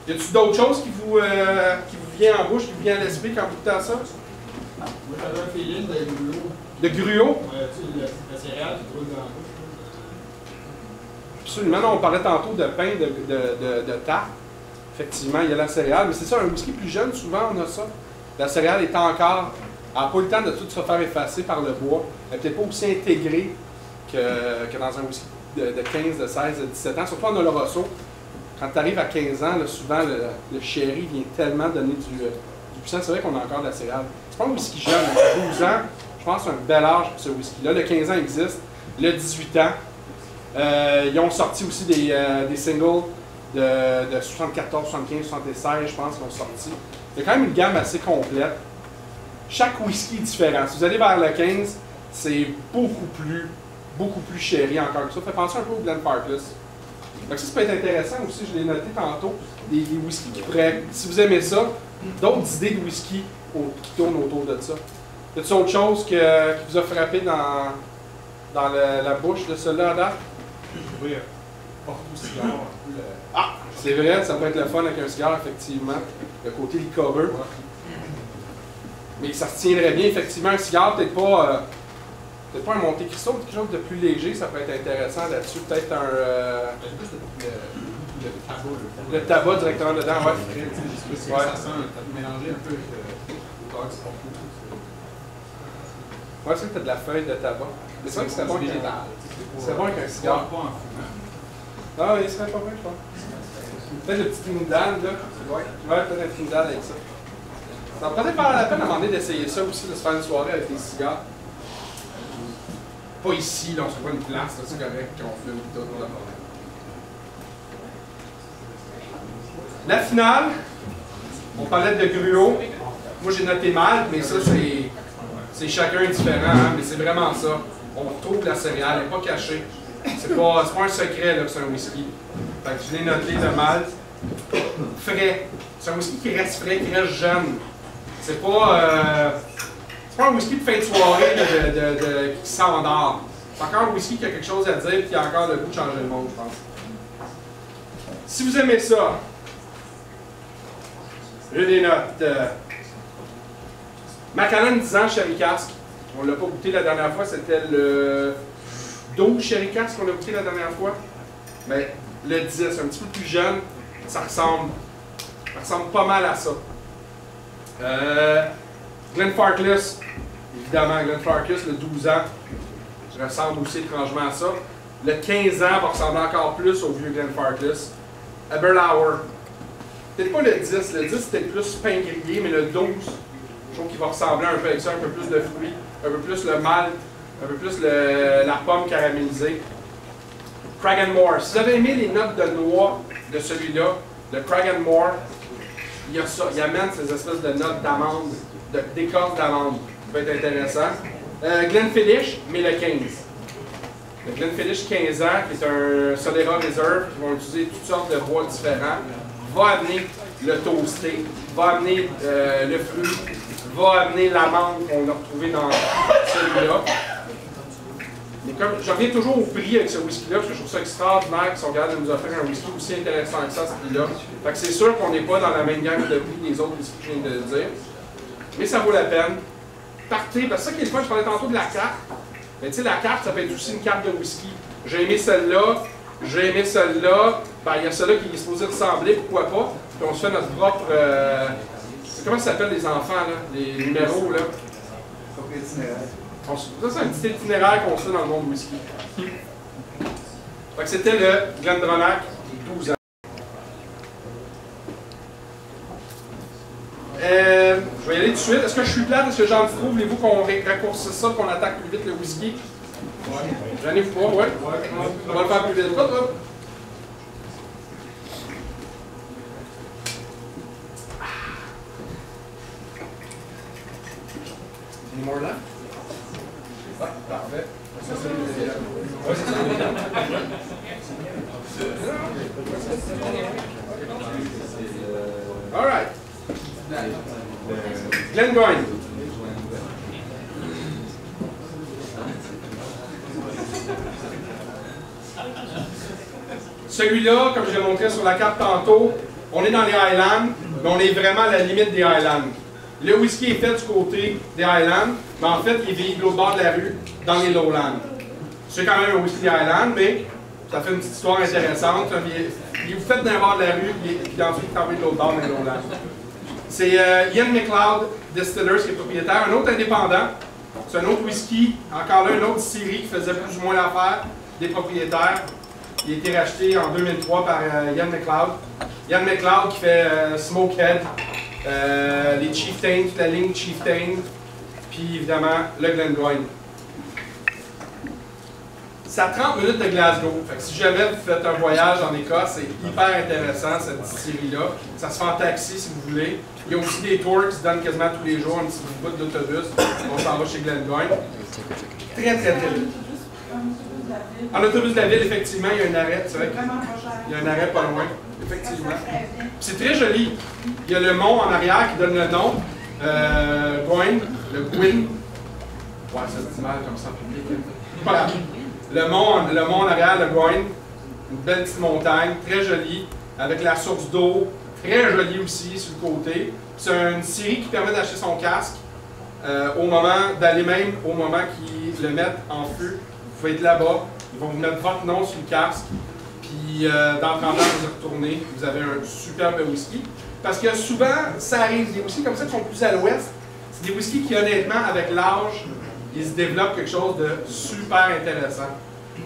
Y a-t-il d'autres choses qui vous, euh, qui vous vient en bouche, qui vous vient à l'esprit quand vous à ça? Moi, j'avais un feeling de gruau. De gruau? Ouais, tu sais, le- la céréale qui roule dans la bouche. Absolument. Non, on parlait tantôt de pain, de, de, de, de tarte. Effectivement, il y a la céréale. Mais c'est ça, un whisky plus jeune, souvent, on a ça. La céréale est encore. Elle n'a pas eu le temps de tout se faire effacer par le bois. Elle n'est peut-être pas aussi intégrée que, que dans un whisky de, de 15, de 16, de 17 ans. Surtout en Oloroso. Quand tu arrives à 15 ans, souvent, le, le sherry vient tellement donner du, euh, du puissant. C'est vrai qu'on a encore de la céréale. C'est pas un whisky jeune. hein. 12 ans, je pense que c'est un bel âge pour ce whisky-là. Le 15 ans existe. Le 18 ans. Euh, ils ont sorti aussi des, euh, singles de, de 74, 75, 76, je pense, qu'ils ont sorti. A quand même une gamme assez complète. Chaque whisky est différent. Si vous allez vers le 15, c'est beaucoup plus, beaucoup plus chéri encore que ça. Fait penser un peu au Glen Farkless. Donc ça, ça peut être intéressant aussi, je l'ai noté tantôt, des, des whiskies qui pourraient, si vous aimez ça, d'autres idées de whisky au- qui tournent autour de ça. Y a-t-il autre chose que, qui vous a frappé dans, dans le- la bouche de cela à date? Oui, cigare, le- Ah, c'est vrai, ça peut être le fun avec un cigare, effectivement. Le côté licoreux. Mais ça se tiendrait bien, effectivement, un cigare, peut-être pas, euh, peut-être pas un Monte Cristo, mais quelque chose de plus léger, ça peut être intéressant là-dessus. Peut-être un. euh, le, le tabac, le, tabac directement dedans, ouais. Ouais. Ça sent mélangé un peu avec le porto. Ouais, c'est vrai que t'as de la feuille de tabac? Mais c'est vrai que c'est bon avec un. C'est bon avec un cigare. Pas en. Ah oui, c'est pas vrai, je pense. Peut-être le petit Trinidad, là. Ouais, peut-être un Trinidad avec ça. Ça pourrait peut-être valoir la peine à donné d'essayer ça aussi, de se faire une soirée avec des cigares. Pas ici, là, on se une place, c'est correct, qu'on fume tout. Là. La finale, on parlait de gruau. Moi, j'ai noté mal, mais ça, c'est, chacun différent, hein, mais c'est vraiment ça. On retrouve la céréale, elle n'est pas cachée. C'est pas, pas un secret là, que c'est un whisky. Fait je l'ai noté de mal. Frais. C'est un whisky qui reste frais, qui reste jeune. C'est pas, euh, c'est pas un whisky de fin de soirée de, qui s'endort. C'est encore un whisky qui a quelque chose à dire et qui a encore le goût de changer le monde, je pense. Si vous aimez ça, j'ai des notes. Euh, Macallan 10 ans, Sherry Cask. On l'a pas goûté la dernière fois, c'était le 12 Sherry Cask qu'on a goûté la dernière fois. Mais le 10, c'est un petit peu plus jeune. Ça ressemble, ça ressemble pas mal à ça. Euh, Glenn Farkless, évidemment, Glenn Farkless, le 12 ans, ressemble aussi étrangement à ça. Le 15 ans va ressembler encore plus au vieux Glenn Farkless. Eberlauer, peut-être pas le 10, le 10 c'était plus pain grillé, mais le 12, je trouve qu'il va ressembler un peu avec ça, un peu plus de fruits, un peu plus le malt, un peu plus la pomme caramélisée. Crag Si vous avez aimé les notes de noix de celui-là, le Crag More, il y a ça, il amène ces espèces de notes d'amande, de d'écorce d'amande. Ça peut être intéressant. Euh, Glenfiddich, mais le 15. Le Glenfiddich 15 ans, qui est un Solera Reserve, qui vont utiliser toutes sortes de bois différents, va amener le toasté, va amener euh, le fruit, va amener l'amande qu'on a retrouvé dans celui-là. Mais comme, je reviens toujours au prix avec ce whisky-là, parce que je trouve ça extraordinaire qu'ils sont capables de nous offrir un whisky aussi intéressant que ça, ce prix-là. Fait que c'est sûr qu'on n'est pas dans la même gamme de prix des autres whiskies que je viens de dire. Mais ça vaut la peine. Partez, parce que ça fun, je parlais tantôt de la carte. Mais tu sais, la carte, ça peut être aussi une carte de whisky. J'ai aimé celle-là, j'ai aimé celle-là. Ben, il y a celle-là qui est supposée ressembler, pourquoi pas. Puis on se fait notre propre. euh, comment ça s'appelle les enfants, là? Les numéros, là on Ça, c'est un petit itinéraire qu'on se fait dans le monde whisky. Fait que c'était le Glendronach 12 ans. Euh, je vais y aller tout de suite. Est-ce que je suis plate? Est-ce que j'en trouve? Voulez-vous qu'on raccourcisse ça, qu'on attaque plus vite le whisky? J'en ai pas, ouais. On va le faire plus vite. Hop, hop. Any more left? Ah, parfait. Ouais, c'est ça. All right. Glengoyne. Celui-là, comme je l'ai montré sur la carte tantôt, on est dans les Highlands, mais on est vraiment à la limite des Highlands. Le whisky est fait du côté des Highlands, mais en fait, il est de l'autre bord de la rue, dans les Lowlands. C'est quand même un whisky des Highlands, mais ça fait une petite histoire intéressante. là, puis Il est fait d'un bord de la rue, puis ensuite, il est de l'autre bord dans les Lowlands. C'est euh, Ian McLeod Distillers qui est propriétaire, un autre indépendant. C'est un autre whisky, encore là, une autre série qui faisait plus ou moins l'affaire des propriétaires. Il a été racheté en 2003 par euh, Ian McLeod. Ian McLeod qui fait euh, Smokehead, les Chieftains, toute la ligne Chieftain, puis évidemment le Glengoyne. C'est à 30 minutes de Glasgow. Fait que si jamais vous faites un voyage en Écosse, c'est hyper intéressant cette distillerie-là. Ça se fait en taxi si vous voulez. Il y a aussi des tours qui se donnent quasiment tous les jours, un petit bout d'autobus. On s'en va chez Glengoyne. Très, très, très vite. En autobus de la ville, effectivement, il y a un arrêt. C'est vrai qu'il y a un arrêt pas loin. Effectivement. C'est très joli. Il y a le mont en arrière qui donne le nom. Euh, le Gwyn. Ouais, ça se dit mal comme ça en public. Voilà. Le mont, le mont en arrière, le Goyne. Une belle petite montagne, très jolie, avec la source d'eau, très jolie aussi sur le côté. C'est une série qui permet d'acheter son casque euh, au moment, d'aller même au moment qu'ils le mettent en feu. Vous pouvez être là-bas, ils vont vous mettre votre nom sur le casque, puis euh, dans 30 ans, vous y retournez, vous avez un superbe whisky. Parce que souvent, ça arrive, des whiskies comme ça qui sont plus à l'ouest, c'est des whiskies qui, honnêtement, avec l'âge, ils se développent quelque chose de super intéressant.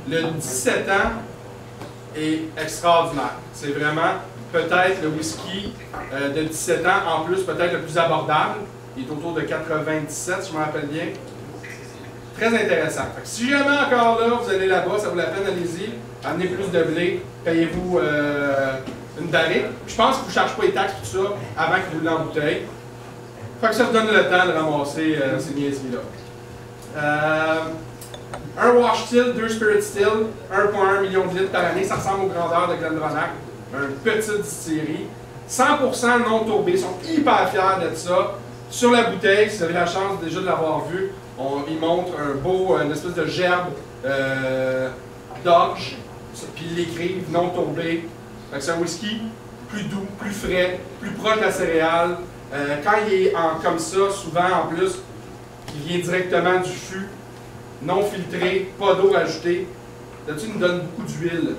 Le 17 ans est extraordinaire. C'est vraiment peut-être le whisky euh, de 17 ans, en plus peut-être le plus abordable. Il est autour de 97, si je me rappelle bien. Très intéressant. Que si jamais encore là, vous allez là-bas, ça vaut la peine, allez-y. Amenez plus de blé, payez-vous euh, une barrique. Je pense ne vous chargent pas les taxes, tout ça, avant qu'ils vous l'embouteillent. Fait que ça vous donne le temps de ramasser euh, ces niaiseries-là. Un wash still, deux spirit still, 1,1 million de litres par année, ça ressemble aux grandeurs de Glendronach. Une petite distillerie. 100% non tourbé, ils sont hyper fiers de ça. Sur la bouteille, si vous avez la chance déjà de l'avoir vu, on, ils montrent un beau, une espèce de gerbe euh, d'orge, puis ils l'écrivent non tourbé. Fait que C'est un whisky plus doux, plus frais, plus proche de la céréale. Euh, quand il est en, comme ça, souvent en plus, il vient directement du fût, non filtré, pas d'eau ajoutée. Là-dessus, il nous donne beaucoup d'huile.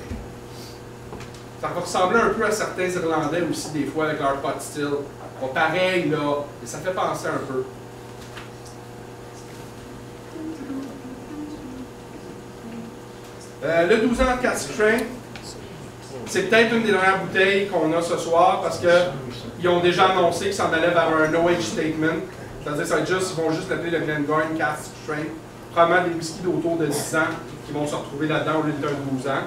Ça va ressembler un peu à certains Irlandais aussi, des fois, avec leur pot still. Pas pareil, là, mais ça fait penser un peu. Euh, le 12 ans Train, c'est peut-être une des dernières bouteilles qu'on a ce soir parce qu'ils ont déjà annoncé qu'ils s'en allaient vers un no age statement. C'est-à-dire ça vont juste l'appeler le Glengoyne Cask Train. Probablement des whiskies d'autour de 10 ans qui vont se retrouver là-dedans au lieu d'un 12 ans.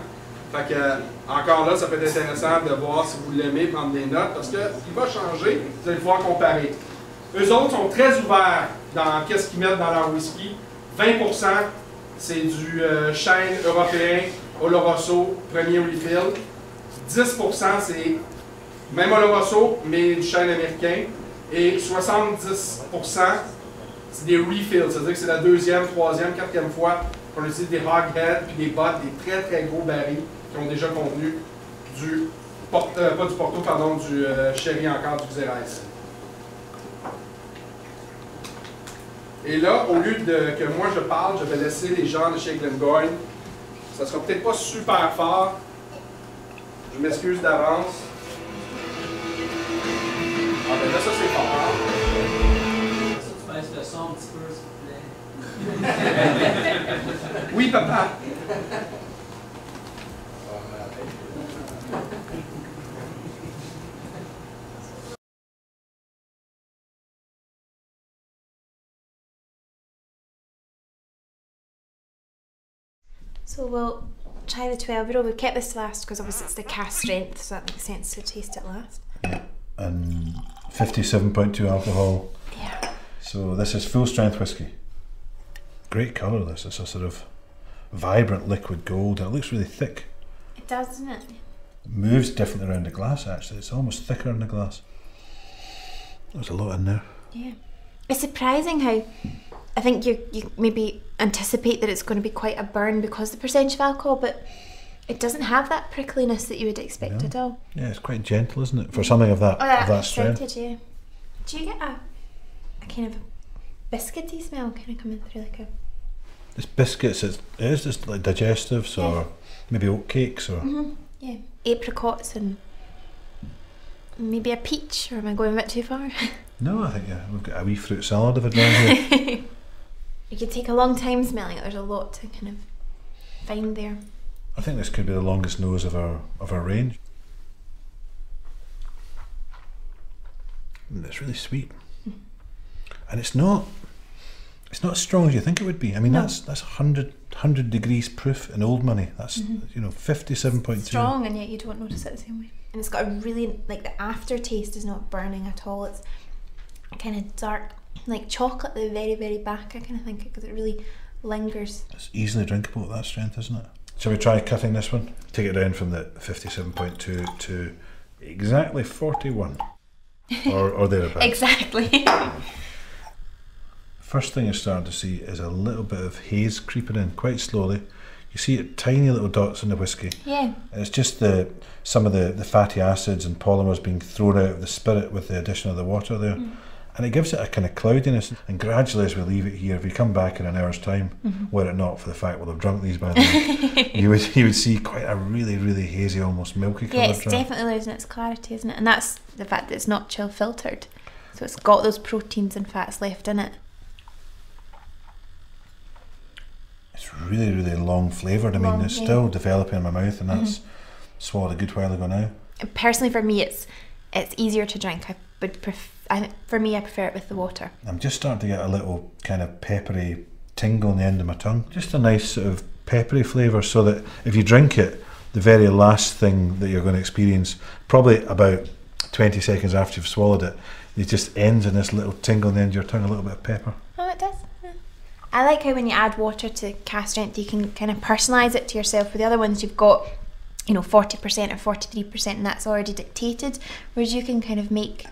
Fait que, encore là, ça peut être intéressant de voir si vous l'aimez, prendre des notes, parce qu'il va changer, vous allez pouvoir comparer. Eux autres sont très ouverts dans qu'est-ce qu'ils mettent dans leur whisky. 20% c'est du euh, chêne européen, Oloroso, premier refill. 10% c'est même Oloroso, mais du chêne américain. Et 70% c'est des refills, c'est-à-dire que c'est la deuxième, troisième, quatrième fois qu'on utilise des hogheads puis des bottes, des très très gros barils qui ont déjà contenu du, Por- euh, pas du Porto, pardon, du euh, sherry encore, du Xérès. Et là, au lieu de que moi je parle, je vais laisser les gens de chez Glengoyne. Ça sera peut-être pas super fort. Je m'excuse d'avance. Ah ben là, ça c'est fort. hein? Ça, tu baisses le son un petit peu, s'il te plaît. Oui, papa. So we'll try the 12 year old. We've kept this last because obviously it's the cast strength, so that makes sense to taste it last. Yeah, and 57.2 alcohol. Yeah. So this is full strength whiskey. Great colour. This it's a sort of vibrant liquid gold. It looks really thick. It does, doesn't it? Moves differently around the glass. Actually, it's almost thicker in the glass. There's a lot in there. Yeah. It's surprising how I think you you maybe anticipate that it's going to be quite a burn because the percentage of alcohol, but it doesn't have that prickliness that you would expect No. at all. Yeah, it's quite gentle, isn't it, for something of that Oh, that, of that strength? yeah. Do you get a, a kind of biscuity smell kind of coming through like a It's biscuits. It's, it is just like digestives Yeah. or maybe oat cakes or Mhm, yeah apricots and maybe a peach, or am I going a bit too far? no. I think yeah, we've got a wee fruit salad of it down here. you could take a long time smelling it. There's a lot to kind of find there. I think this could be the longest nose of our of our range. Mm, It's really sweet, and it's not it's not as strong as you think it would be. I mean, No. that's that's 100, 100 degrees proof in old money. That's you know fifty seven point two. Strong, and yet you don't notice it the same way. And it's got a really like the aftertaste is not burning at all. It's kind of dark, like chocolate at the very very back. I kind of think because it really lingers. It's easily drinkable at that strength, isn't it? Shall we try cutting this one? Take it down from the fifty seven point two to exactly forty one, or or thereabouts. Exactly. First thing you're starting to see is a little bit of haze creeping in quite slowly. You see it tiny little dots in the whiskey. yeah. It's just the some of the, the fatty acids and polymers being thrown out of the spirit with the addition of the water there. Mm. And it gives it a kind of cloudiness. And gradually, as we leave it here, if we come back in an hour's time, were it not for the fact we'll have drunk these by then, you would you would see quite a really really hazy, almost milky colour. Yeah, it's drink. definitely losing its clarity, isn't it? And that's the fact that it's not chill filtered. So it's got those proteins and fats left in it. It's really really long flavoured. I mean, Long, it's yeah. Mm-hmm. still developing in my mouth, and that's swallowed a good while ago now. Personally, for me, it's it's easier to drink. I would pref- I, for me, I prefer it with the water. I'm just starting to get a little kind of peppery tingle on the end of my tongue. Just a nice sort of peppery flavour so that if you drink it, the very last thing that you're going to experience, probably about 20 seconds after you've swallowed it, it just ends in this little tingle on the end of your tongue, a little bit of pepper. Oh, it does. I like how when you add water to cast strength, you can kind of personalise it to yourself. With the other ones, you've got, you know, 40% or 43%, and that's already dictated. Whereas you can kind of make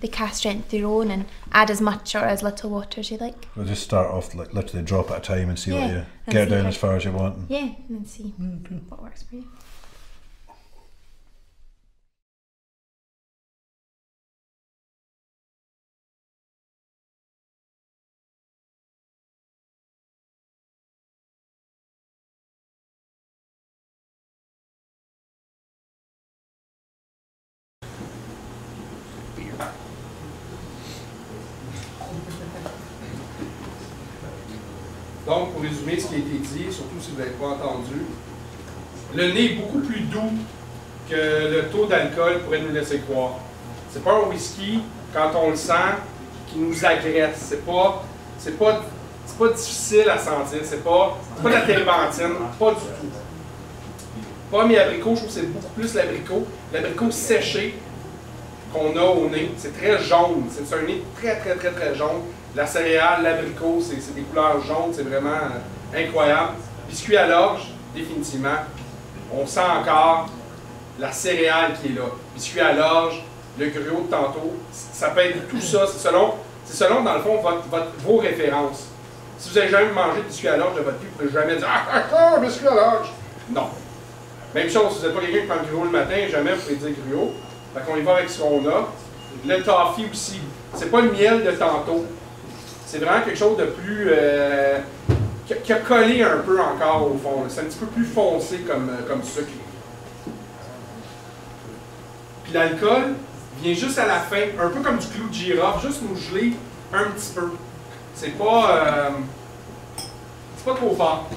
the cast strength your own and add as much or as little water as you like. We'll just start off like literally drop at a time and see what you get down as far as you want. and- Yeah, and then see mm, what works for you. Le nez est beaucoup plus doux que le taux d'alcool pourrait nous laisser croire. C'est pas un whisky, quand on le sent, qui nous agresse. C'est pas, c'est pas, c'est pas difficile à sentir. C'est pas, pas de la térébenthine, pas du tout. Pomme et abricot, je trouve que c'est beaucoup plus l'abricot. L'abricot séché qu'on a au nez. C'est très jaune. C'est un nez très, très, très, très jaune. La céréale, l'abricot, c'est c'est des couleurs jaunes. C'est vraiment euh, incroyable. Biscuit à l'orge, définitivement. On sent encore la céréale qui est là. Biscuit à l'orge, le gruau de tantôt. Ça peut être tout ça. C'est selon, selon, dans le fond, vos références. Si vous n'avez jamais mangé de biscuit à l'orge de votre vie, vous ne pouvez jamais dire Ah, ah, ah, biscuit à l'orge. Non. Même chose, si vous n'êtes pas quelqu'un qui prend le gruau le matin, jamais vous pouvez dire gruau. Fait qu'on y va avec ce qu'on a. Le toffee aussi. C'est pas le miel de tantôt. C'est vraiment quelque chose de plus. euh, qui, a, collé un peu encore au fond. C'est un petit peu plus foncé comme, euh, comme sucre. Puis l'alcool vient juste à la fin, un peu comme du clou de girofle, juste nous geler un petit peu. C'est pas. euh, pas trop fort.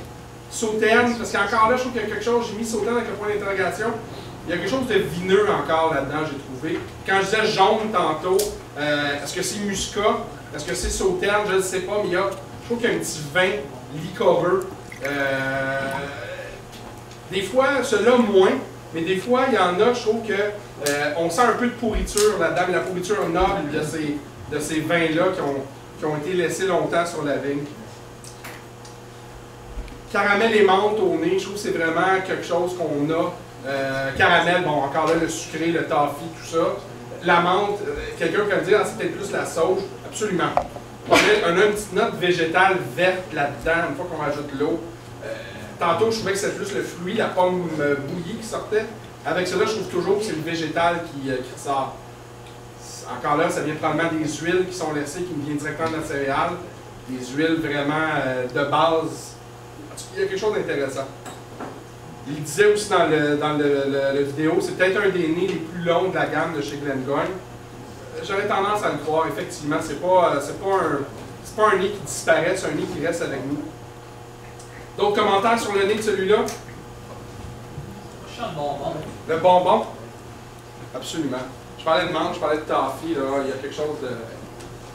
Sauterne, parce qu'encore là, je trouve qu'il y a quelque chose, j'ai mis sauterne avec le point d'interrogation. Il y a quelque chose de vineux encore là-dedans, j'ai trouvé. Quand je disais jaune tantôt, euh, est-ce que c'est muscat? Est-ce que c'est sauterne? Je ne sais pas, mais il y a, je trouve qu'il y a un petit vin liquoreux. Euh, des fois, ceux-là moins, mais des fois, il y en a, je trouve que euh, on sent un peu de pourriture là-dedans, mais la pourriture noble de ces, de ces vins-là qui ont, qui ont été laissés longtemps sur la vigne. Caramel et menthe au nez, je trouve que c'est vraiment quelque chose qu'on a. Euh, caramel, bon, encore là, le sucré, le toffee, tout ça. La menthe, quelqu'un peut me dire, ah, c'est peut-être plus la sauge. Absolument. On a, une petite note végétale verte là-dedans, une fois qu'on rajoute l'eau. Euh, tantôt, je trouvais que c'était plus le fruit, la pomme euh, bouillie qui sortait. Avec cela, je trouve toujours que c'est le végétal qui, euh, ressort. Encore là, ça vient probablement des huiles qui sont laissées, qui viennent directement de la céréale. Des huiles vraiment euh, de base. Il y a quelque chose d'intéressant. Il disait aussi dans le, dans le vidéo, c'est peut-être un des nez les plus longs de la gamme de chez Glengoyne. J'aurais tendance à le croire, effectivement. C'est pas, euh, pas, un, pas un nez qui disparaît, c'est un nez qui reste avec nous. D'autres commentaires sur le nez de celui-là? Je chante bonbon. Le bonbon? Absolument. Je parlais de menthe, je parlais de toffee, là. Il y a quelque chose de,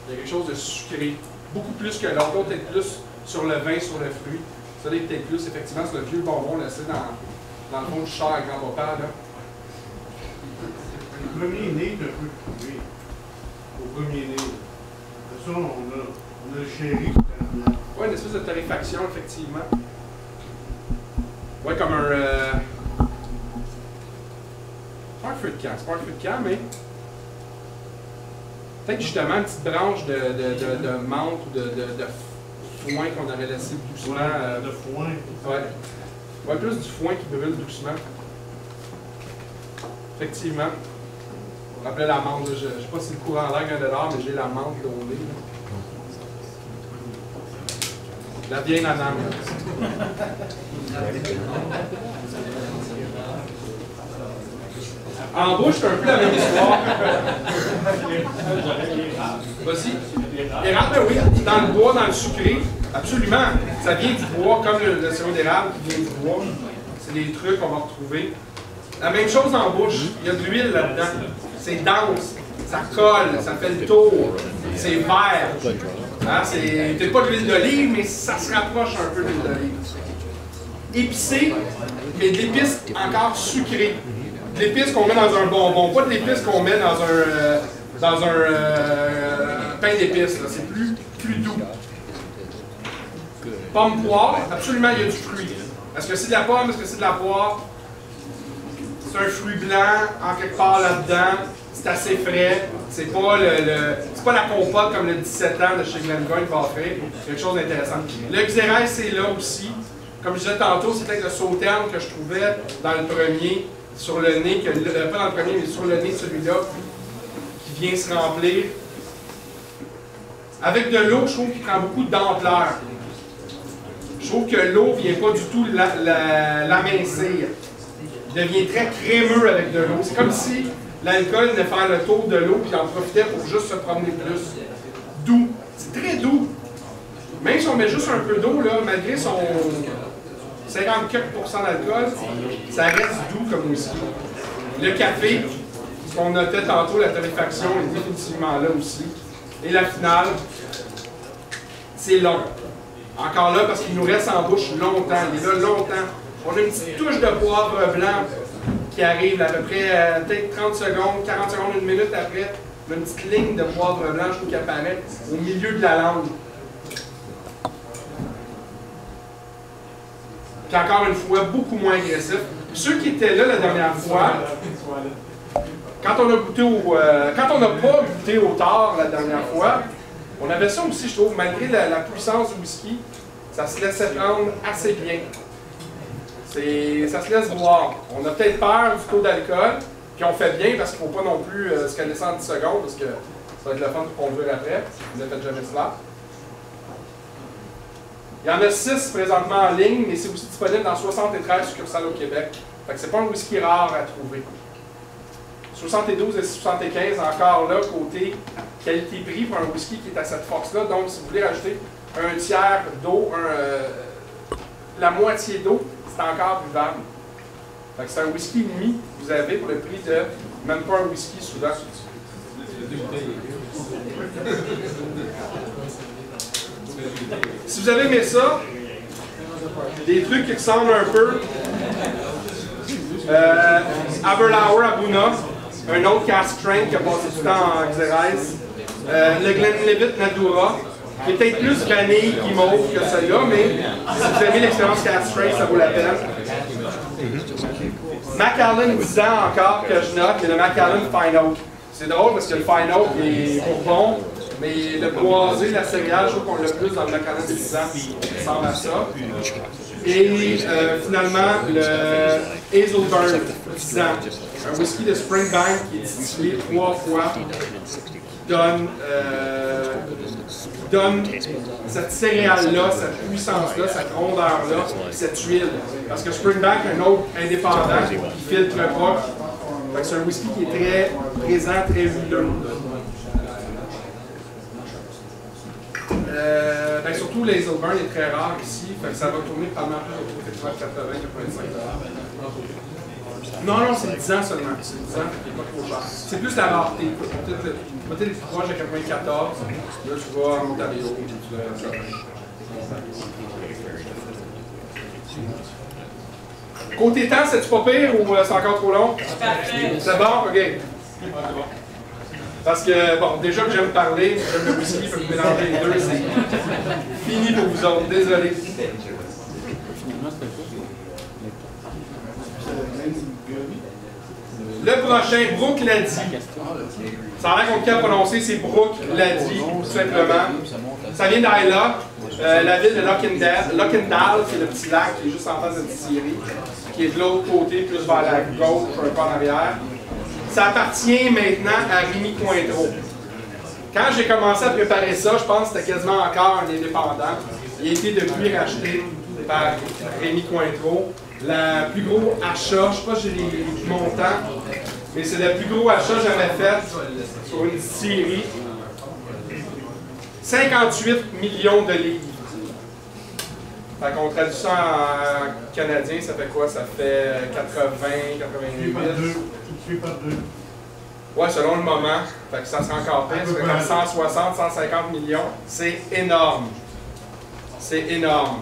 il y a quelque chose de sucré. Beaucoup plus que l'autre. L'autre est plus sur le vin, sur le fruit. Ça peut-être plus, effectivement, sur le vieux bonbon laissé dans, dans le fond du char à grand-papa, là. Le premier nez que je peux trouver, au premier nez, de ça, on a, on a le chéri qui est de torréfaction, effectivement. Ouais, comme un. Euh... Pas un feu de camp, c'est pas un feu de camp, mais. Peut-être justement une petite branche de, de, de, de menthe ou de, de, foin qu'on avait laissé doucement. euh, de foin. Ouais. Ouais, plus du foin qui brûle doucement. Effectivement. On rappelait la menthe, je, je sais pas si le courant l'air vient de l'art, mais j'ai la menthe le nez. La vieille bouche, c'est un peu la même histoire. Vas-y. Érable, ben oui, dans le bois, dans le sucré, absolument. Ça vient du bois, comme le, le sirop d'érable vient du bois. C'est des trucs qu'on va retrouver. La même chose en bouche, il y a de l'huile là-dedans. C'est dense, ça colle, ça fait le tour, c'est vert. Hein, c'est peut-être pas de l'huile d'olive, mais ça se rapproche un peu de l'huile d'olive. Épicé, mais de l'épice encore sucrée. De l'épice qu'on met dans un bonbon, pas de l'épice qu'on met dans un, euh, dans un euh, pain d'épices. C'est plus, plus doux. Pomme poire, absolument, il y a du fruit. Est-ce que c'est de la pomme? Est-ce que c'est de la poire? C'est un fruit blanc, en quelque part là-dedans. C'est assez frais. C'est pas le, c'est pas la compote comme le 17 ans de chez Glengoyne. C'est quelque chose d'intéressant. Le xérès, c'est là aussi. Comme je disais tantôt, c'est peut-être le sauterne que je trouvais dans le premier, sur le nez, que, le- pas dans le premier, mais sur le nez de celui-là, qui vient se remplir. Avec de l'eau, je trouve qu'il prend beaucoup d'ampleur. Je trouve que l'eau ne vient pas du tout la- la- l'amincir. Il devient très crémeux avec de l'eau. C'est comme si l'alcool venait faire le tour de l'eau puis en profitait pour juste se promener plus. Doux. C'est très doux. Même si on met juste un peu d'eau, là, malgré son 54% d'alcool, ça reste doux comme whisky. Le café, qu'on notait tantôt, la torréfaction est définitivement là aussi. Et la finale, c'est long. Encore là, parce qu'il nous reste en bouche longtemps. Il est là longtemps. On a une petite touche de poivre blanc qui arrive à peu près euh, peut-être 30 secondes, 40 secondes, une minute après. Une petite ligne de poivre blanc, je trouve, qui apparaît au milieu de la langue. Puis encore une fois, beaucoup moins agressif. Ceux qui étaient là la dernière fois, quand on a goûté au, euh, quand on n'a pas goûté au tard la dernière fois, On avait ça aussi, je trouve, malgré la, la puissance du whisky, ça se laissait prendre assez bien. Ça se laisse voir. On a peut-être peur du taux d'alcool, puis on fait bien parce qu'il ne faut pas non plus euh, se connaître en 10 secondes, parce que ça va être le fun pour conduire après. Vous n'avez fait jamais cela. Il y en a 6 présentement en ligne, mais c'est aussi disponible dans 73 succursales au Québec. Fait que c'est pas un whisky rare à trouver. 72 et 75, encore là, côté qualité-prix pour un whisky qui est à cette force-là. Donc, si vous voulez rajouter un tiers d'eau, la moitié d'eau, c'est encore buvable. Fait que c'est un whisky nuit que vous avez pour le prix de même pas un whisky souvent. Si vous avez aimé ça, des trucs qui ressemblent un peu. Euh, Aberlour à un autre cast train qui a passé du temps en Xérès. Euh, le Glenlivet Nadura, qui est peut-être plus vanille qui mauve que celui-là, mais si vous aimez l'expérience cast train, ça vaut la peine. Macallan 10 ans encore que je note, et le Macallan Fine Oak. C'est drôle parce que le Fine Oak est bourbon, mais le boisé, la céréale, je trouve qu'on l'a plus dans le 10 ans, il ressemble à ça. Et euh, finalement, le Hazelburn 10 ans. Un whisky de Springbank qui est distillé trois fois donne, euh, donne cette céréale-là, cette puissance-là, cette rondeur-là, cette huile. Parce que Springbank, un autre indépendant qui filtre pas. C'est un whisky qui est très présent, très huileux. Euh, ben surtout, les Hazelburn est très rare ici, fait ça va tourner plus autour de 80, 85 Non, non, c'est 10 ans seulement. C'est 10 ans, fait qu'il est pas trop. C'est plus la rareté. Peut-être les plus proches à 94. Là, tu vas en Ontario, tu vas ça. Côté temps, c'est-tu pas pire ou euh, c'est encore trop long? C'est bon? OK. Parce que, bon, déjà que j'aime parler, j'aime le whisky, peut mélanger les deux, c'est fini pour vous autres. Désolé. Le prochain, Brooke l'a dit. Ça a l'air compliqué à prononcer, c'est Brooke l'a tout simplement. Ça vient d'Ayla, euh, la ville de Lockendale, Lockendale, qui est le petit lac qui est juste en face de Distillery, qui est de l'autre côté, plus vers la gauche, un peu en arrière. Ça appartient maintenant à Rémi Cointreau. Quand j'ai commencé à préparer ça, je pense que c'était quasiment encore un indépendant. Il a été depuis racheté par Rémi Cointreau. Le plus gros achat, je ne sais pas si j'ai les montants, mais c'est le plus gros achat jamais fait sur une série. 58 millions de livres. Fait qu'on traduit ça en canadien, ça fait quoi? Ça fait 80, Tué par deux. 88. Tué par deux. Ouais, selon le moment. Fait que ça sera encore pire. Ça fait comme 160, 150 millions. C'est énorme. C'est énorme.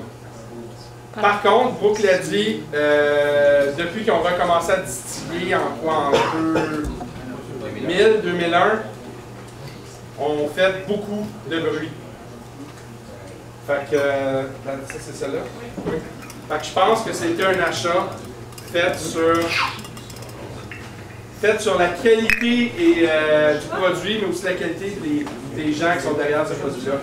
Par contre, Brooke l'a dit, euh, depuis qu'ils ont recommencé à distiller en quoi, peu 2000, 2001, on fait beaucoup de bruit. Fait que, euh, ça c'est celle-là. Oui. Fait que je pense que c'était un achat fait sur fait sur la qualité et, euh, du produit, mais aussi la qualité des, des gens qui sont derrière ce produit-là.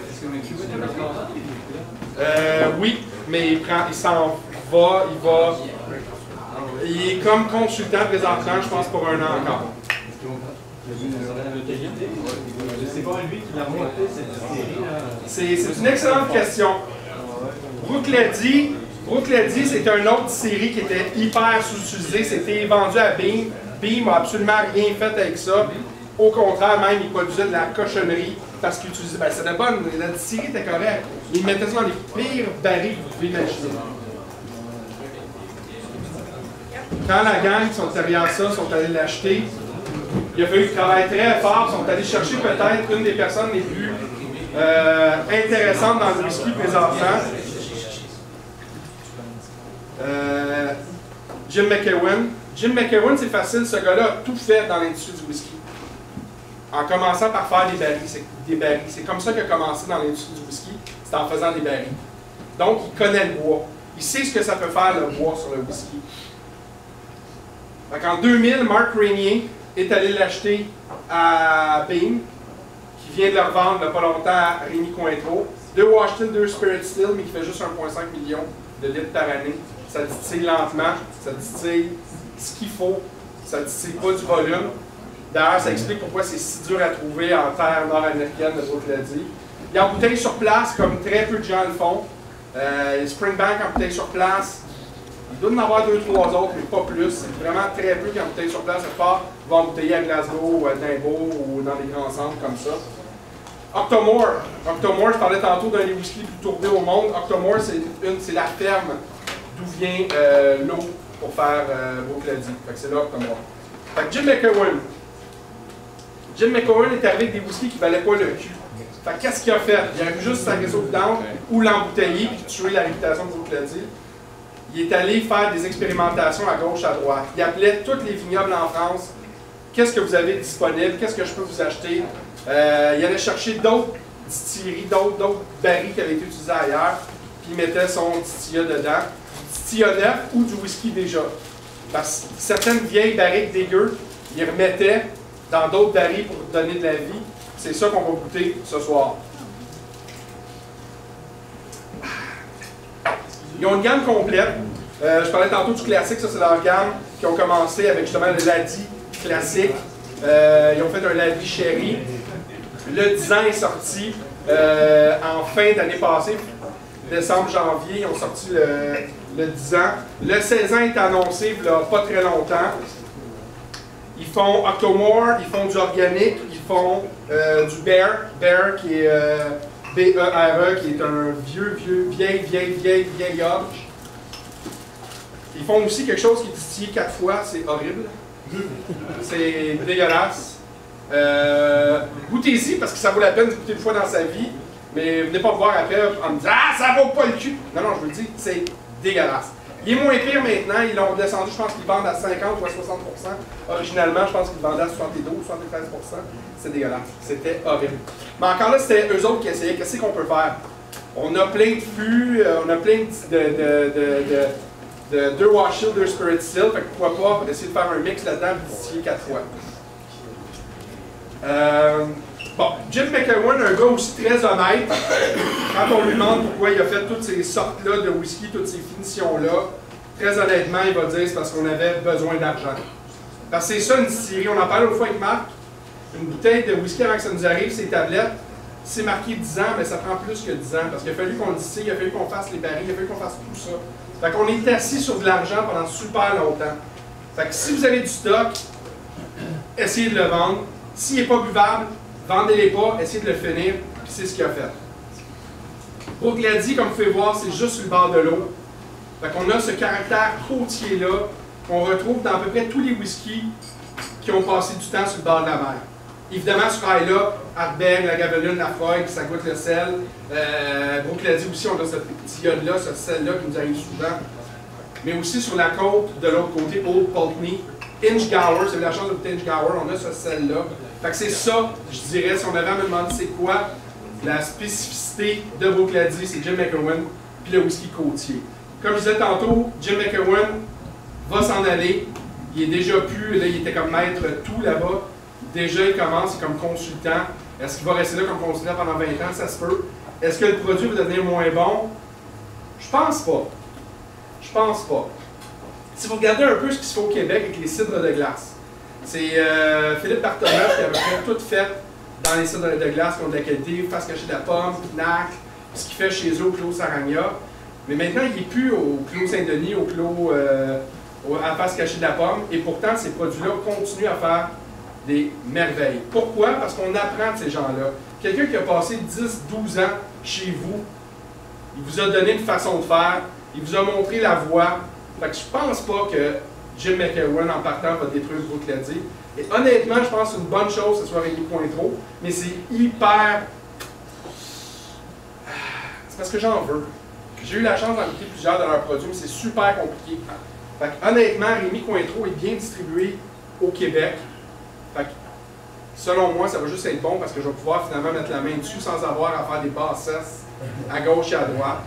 Euh, oui, mais il prend, il s'en va, il va. Il est comme consultant présentement, je pense, pour un an encore. C'est pas lui qui l'a monté cette série là. C'est une excellente question. Brooke dit, Brooke dit, c'est une autre série qui était hyper sous-utilisée. C'était vendu à Beam. Beam n'a absolument rien fait avec ça. Au contraire, même, il produisait de la cochonnerie parce qu'il utilisait. Ben, c'était bonne, la série était correcte. Il mettait ça dans les pires barils que vous pouvez imaginer. Quand la gang sont derrière ça sont allés l'acheter, il a fallu qu'ils travaillent très fort, ils sont allés chercher peut-être une des personnes les plus euh, intéressantes dans le whisky présentement. Euh, Jim McEwen. Jim McEwen, c'est facile, ce gars-là a tout fait dans l'industrie du whisky. En commençant par faire des barils. C'est, des barils. c'est comme ça qu'il a commencé dans l'industrie du whisky, c'est en faisant des barils. Donc, il connaît le bois. Il sait ce que ça peut faire le bois sur le whisky. en 2000, Mark Rainier est allé l'acheter à Beam, qui vient de le revendre il n'y a pas longtemps à Rémi Cointreau. Deux Washington, deux Spirit Still, mais qui fait juste 1,5 million de litres par année. Ça distille lentement, ça distille ce qu'il faut, ça distille pas du volume. D'ailleurs, ça explique pourquoi c'est si dur à trouver en terre nord-américaine de Brooklady. Il y a en bouteille sur place, comme très peu de gens le font. Euh, Springbank en bouteille sur place. Il doit en avoir deux, trois autres, mais pas plus. C'est vraiment très peu qui en bouteille sur place. À part, vont embouteiller à Glasgow ou à Edinburgh ou dans des grands centres comme ça. Octomore. Octomore, je parlais tantôt d'un des whisky plus tournés au monde. Octomore, c'est la ferme d'où vient euh, l'eau pour faire euh, c'est là Octomore. Fait que Jim McEwen. Jim McEwen est arrivé avec des whisky qui valaient pas le cul. Fait que qu'est-ce qu'il a fait? Il a juste sa réseau dents ou l'embouteiller puis tuer la réputation de Brooklady. Il est allé faire des expérimentations à gauche, à droite. Il appelait tous les vignobles en France. Qu'est-ce que vous avez disponible? Qu'est-ce que je peux vous acheter? Euh, il allait chercher d'autres distilleries, d'autres, d'autres barils qui avaient été utilisés ailleurs, puis il mettait son distillat dedans. Distillat neuf ou du whisky déjà. Parce que certaines vieilles barriques dégueu, il remettait dans d'autres barils pour donner de la vie. C'est ça qu'on va goûter ce soir. Ils ont une gamme complète. Euh, je parlais tantôt du classique, ça c'est leur gamme qui ont commencé avec justement le Ladi classique. Euh, ils ont fait un Ladi Sherry. Le 10 ans est sorti euh, en fin d'année passée, décembre, janvier. Ils ont sorti le, le 10 ans. Le 16 ans est annoncé il pas très longtemps. Ils font Octomore, ils font du organique, ils font euh, du Bear, Bear qui est euh, B-E-R-E, qui est un vieux, vieux, vieille, vieille, vieille, vieille orge. Ils font aussi quelque chose qui est distillé quatre fois, c'est horrible. C'est dégueulasse. Euh, Goûtez-y parce que ça vaut la peine de goûter une fois dans sa vie, mais venez pas me voir après en me disant Ah, ça vaut pas le cul! Non, non, je vous le dis, c'est dégueulasse. Il est moins pire maintenant, ils l'ont descendu, je pense qu'ils vendent à 50 ou à 60% Originalement, je pense qu'ils vendaient à 72 ou 73% C'est dégueulasse. C'était horrible. Mais encore là, c'était eux autres qui essayaient. Qu'est-ce qu'on peut faire? On a plein de fûts, euh, on a plein de, de, de, de, de deux Wash Shield, deux Spirit Still. Fait que pourquoi pas essayer de faire un mix là-dedans et quatre fois. Euh, bon, Jim McEwen, un gars aussi très honnête, quand on lui demande pourquoi il a fait toutes ces sortes-là de whisky, toutes ces finitions-là, très honnêtement, il va dire c'est parce qu'on avait besoin d'argent. Parce que c'est ça une distillerie. On en parlait une fois avec Marc. Une bouteille de whisky avant que ça nous arrive, ces tablettes, c'est marqué 10 ans, mais ça prend plus que 10 ans. Parce qu'il a fallu qu'on le distille, il a fallu qu'on fasse les barils, il a fallu qu'on fasse tout ça. Fait qu'on est assis sur de l'argent pendant super longtemps. Fait que si vous avez du stock, essayez de le vendre. S'il n'est pas buvable, vendez-les pas, essayez de le finir, puis c'est ce qu'il a fait. Brooklady, comme vous pouvez voir, c'est juste sur le bord de l'eau. Fait qu'on a ce caractère côtier-là qu'on retrouve dans à peu près tous les whiskies qui ont passé du temps sur le bord de la mer. Évidemment, sur Isla, Ardbeg, la Gaveline, la Froide, ça goûte le sel. Euh, Brooklady aussi, on a ce petit iode-là, ce sel-là qui nous arrive souvent. Mais aussi sur la côte, de l'autre côté, Old Pulteney, Inchgower, c'est la chance de Inchgower, on a ce sel-là. Fait que c'est ça, je dirais, si on avait à me demander c'est quoi la spécificité de Brooklady, c'est Jim McEwen, puis le whisky côtier. Comme je disais tantôt, Jim McEwen va s'en aller. Il est déjà plus, là, il était comme maître tout là-bas. Déjà, il commence comme consultant. Est-ce qu'il va rester là comme consultant pendant 20 ans? Ça se peut. Est-ce que le produit va devenir moins bon? Je pense pas. Je pense pas. Si vous regardez un peu ce qui se fait au Québec avec les cidres de glace, c'est euh, Philippe Bartonneuf qui avait tout fait dans les cidres de glace qui ont de la qualité, face cachée de la pomme, pinacle, ce qu'il fait chez eux au Clos Saragna. Mais maintenant, il n'est plus au Clos Saint-Denis, au Clos euh, à face cachée de la pomme, et pourtant, ces produits-là continuent à faire des merveilles. Pourquoi? Parce qu'on apprend de ces gens-là. Quelqu'un qui a passé 10-12 ans chez vous, il vous a donné une façon de faire, il vous a montré la voie. Fait que je pense pas que Jim McEwen, en partant, va détruire Brooklady. Et honnêtement, je pense que c'est une bonne chose que ce soit Rémi Pointreau, mais c'est hyper... C'est parce que j'en veux. J'ai eu la chance d'en goûter plusieurs de leurs produits, mais c'est super compliqué. Fait honnêtement, Rémi Cointreau est bien distribué au Québec. Fait selon moi, ça va juste être bon parce que je vais pouvoir finalement mettre la main dessus sans avoir à faire des bassesses à gauche et à droite.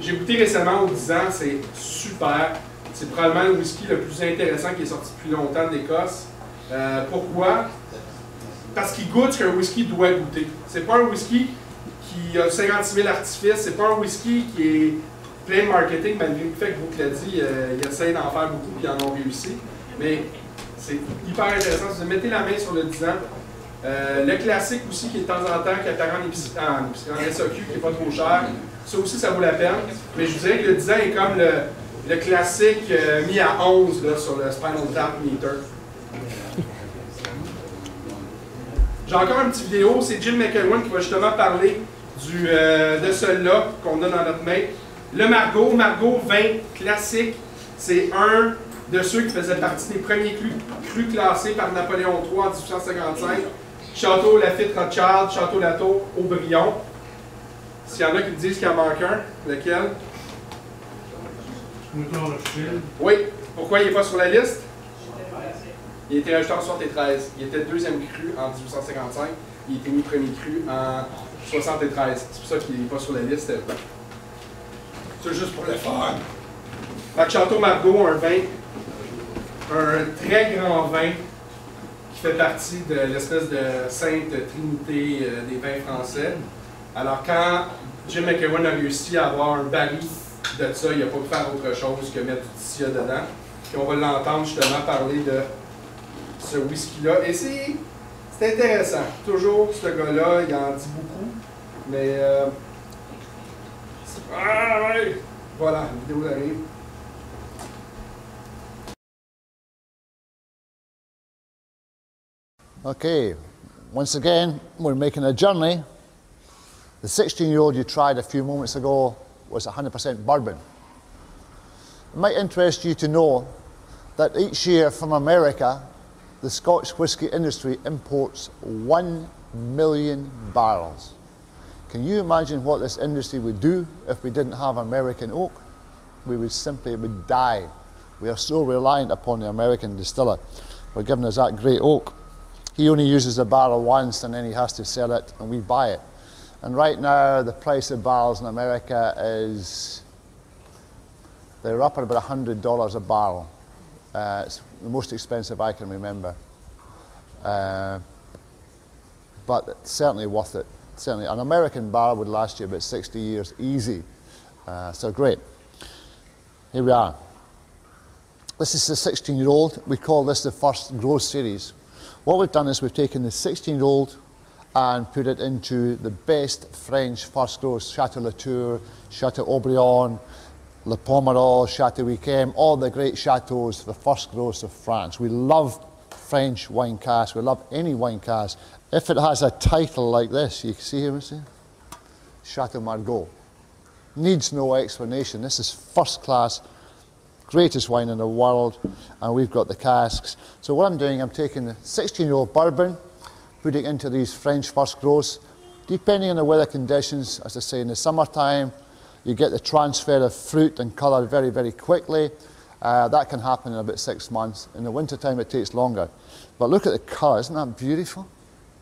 J'ai goûté récemment au 10 ans, c'est super. C'est probablement le whisky le plus intéressant qui est sorti depuis longtemps d'Écosse. Euh, pourquoi? parce qu'il goûte ce qu'un whisky doit goûter. C'est pas un whisky qui a 56 000 artifices, c'est pas un whisky qui est plein de marketing, malgré le fait que vous l'a dit, euh, ils essayent d'en faire beaucoup et ils en ont réussi. Mais c'est hyper intéressant. Si vous mettez la main sur le 10 ans, euh, le classique aussi qui est de temps en temps, qui apparaît en, épicerie, en, en qui n'est pas trop cher, ça aussi ça vaut la peine. Mais je vous dirais que le 10 ans est comme le, le classique euh, mis à 11 là, sur le Spinal Tap Meter. J'ai encore une petite vidéo, c'est Jim McElwain qui va justement parler du, euh, de celui-là qu'on a dans notre main. Le Margot, Margot 20 classique, c'est un de ceux qui faisaient partie des premiers crus, classés par Napoléon III en 1855. Château Lafitte Rothschild, Château Latour, Aubryon. S'il y en a qui disent qu'il en manque un, lequel? Oui. Pourquoi il n'est pas sur la liste? Il été rajouté en 73. Il était deuxième cru en 1855. Il été mis premier cru en 73. C'est pour ça qu'il n'est pas sur la liste. C'est juste pour le fun. Fait Château Margaux, un vin, un très grand vin qui fait partie de l'espèce de sainte trinité euh, des vins français. Alors quand Jim McEwan a réussi à avoir un baril de ça, il n'a pas pu faire autre chose que mettre du tissia dedans. Puis on va l'entendre justement parler de ce whisky-là. Et c'est intéressant. Toujours, ce gars-là, il en dit beaucoup. Mais. Euh, ah! Voilà, la vidéo arrive. Okay, once again, we're making a journey. The 16 year old you tried a few moments ago was 100% bourbon. It might interest you to know that each year from America, the Scotch whisky industry imports 1 million barrels. Can you imagine what this industry would do if we didn't have American oak? We would simply would die. We are so reliant upon the American distiller for giving us that great oak. He only uses a barrel once and then he has to sell it and we buy it. And right now, the price of barrels in America is, they're up at about $100 a barrel. Uh, it's the most expensive I can remember. Uh, but certainly worth it. Certainly, an American barrel would last you about 60 years easy. Uh, so great. Here we are. This is the 16 year old. We call this the first Grow series. What we've done is we've taken the 16 year old and put it into the best French first grows Chateau Latour, Chateau Aubryon, Le Pomerol, Chateau Yquem, all the great chateaus, the first grows of France. We love French wine casks, we love any wine cask. If it has a title like this, you see here, see? Chateau Margaux. Needs no explanation. This is first class greatest wine in the world, and we've got the casks. So what I'm doing, I'm taking the 16-year-old bourbon, putting into these French first grows. Depending on the weather conditions, as I say, in the summertime, you get the transfer of fruit and colour very, very quickly. Uh, that can happen in about six months. In the wintertime, it takes longer. But look at the colour, isn't that beautiful?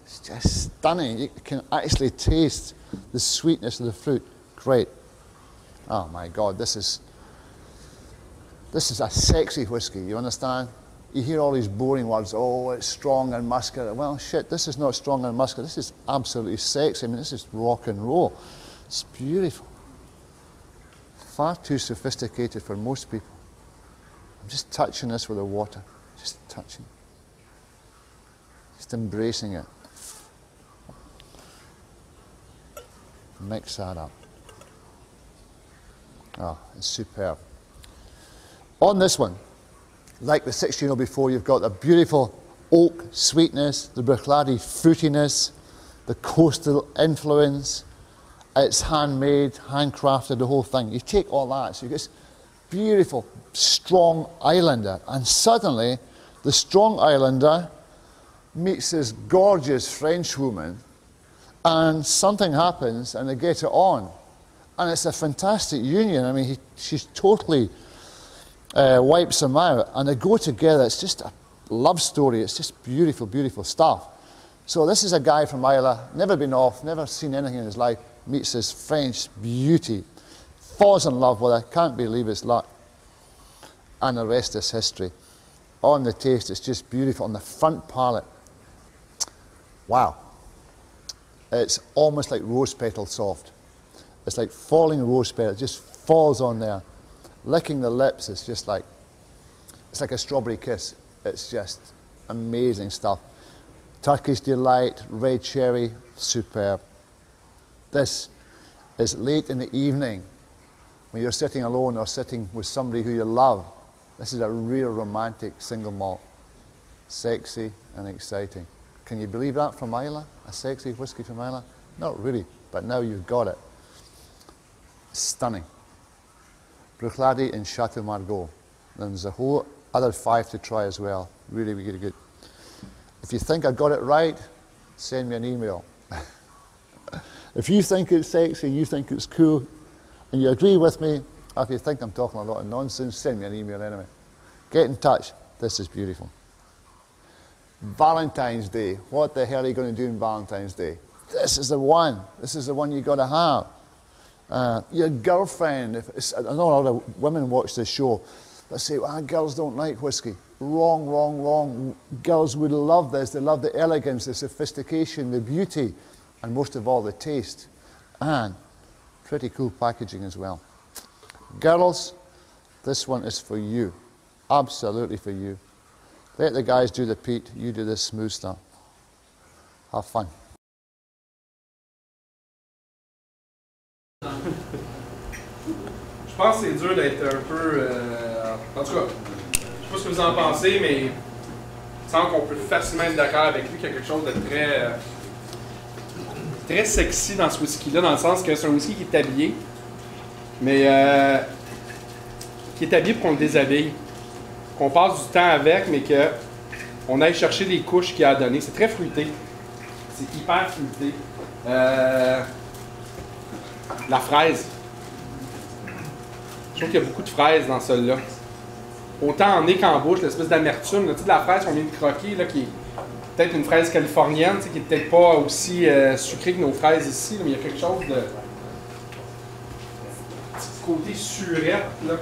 It's just stunning. You can actually taste the sweetness of the fruit. Great. Oh my God, this is this is a sexy whiskey, you understand? You hear all these boring words, oh, it's strong and muscular. Well, shit, this is not strong and muscular. This is absolutely sexy. I mean, this is rock and roll. It's beautiful. Far too sophisticated for most people. I'm just touching this with the water. Just touching. Just embracing it. Mix that up. Oh, it's superb. On this one, like the 16 year before, you've got the beautiful oak sweetness, the Bruichladdich fruitiness, the coastal influence. It's handmade, handcrafted, the whole thing. You take all that, so you get this beautiful, strong islander, and suddenly the strong islander meets this gorgeous French woman, and something happens, and they get it on. And it's a fantastic union. I mean, he, she's totally uh, wipes them out, and they go together. It's just a love story. It's just beautiful, beautiful stuff. So this is a guy from Isla, never been off, never seen anything in his life, meets this French beauty, falls in love with her, can't believe his luck, and the rest is history. On the taste, it's just beautiful. On the front palate, Wow. It's almost like rose petal soft. It's like falling rose petal. It just falls on there. Licking the lips is just like, it's like a strawberry kiss. It's just amazing stuff. Turkish Delight, Red Cherry, superb. This is late in the evening when you're sitting alone or sitting with somebody who you love. This is a real romantic single malt. Sexy and exciting. Can you believe that from Isla? A sexy whiskey from Isla? Not really, but now you've got it. Stunning. Bruichladdich and Chateau Margaux. And there's a whole other five to try as well. Really, really good. If you think I got it right, send me an email. if you think it's sexy, you think it's cool, and you agree with me, if you think I'm talking a lot of nonsense, send me an email anyway. Get in touch. This is beautiful. Valentine's Day. What the hell are you going to do on Valentine's Day? This is the one. This is the one you've got to have. Uh, your girlfriend, if it's, I know a lot of women watch this show, but say, ah, girls don't like whiskey. Wrong, wrong, wrong. Girls would love this. They love the elegance, the sophistication, the beauty, and most of all, the taste. And pretty cool packaging as well. Girls, this one is for you. Absolutely for you. Let the guys do the peat, you do the smooth stuff. Have fun. Je pense que c'est dur d'être un peu. euh, en tout cas, je sais pas ce que vous en pensez, mais il semble qu'on peut facilement être d'accord avec lui qu'il y a quelque chose de très. euh, très sexy dans ce whisky-là, dans le sens que c'est un whisky qui est habillé, mais euh, qui est habillé pour qu'on le déshabille. Qu'on passe du temps avec, mais que on aille chercher des couches qu'il a à donner. C'est très fruité. C'est hyper fruité. Euh, la fraise. Je trouve qu'il y a beaucoup de fraises dans celui-là. Autant en nez qu'en bouche, l'espèce d'amertume. Tu sais, de la fraise qu'on vient de croquer, là, qui est peut-être une fraise californienne, qui est peut-être pas aussi euh, sucrée que nos fraises ici, mais il y a quelque chose de. petit côté surette, là.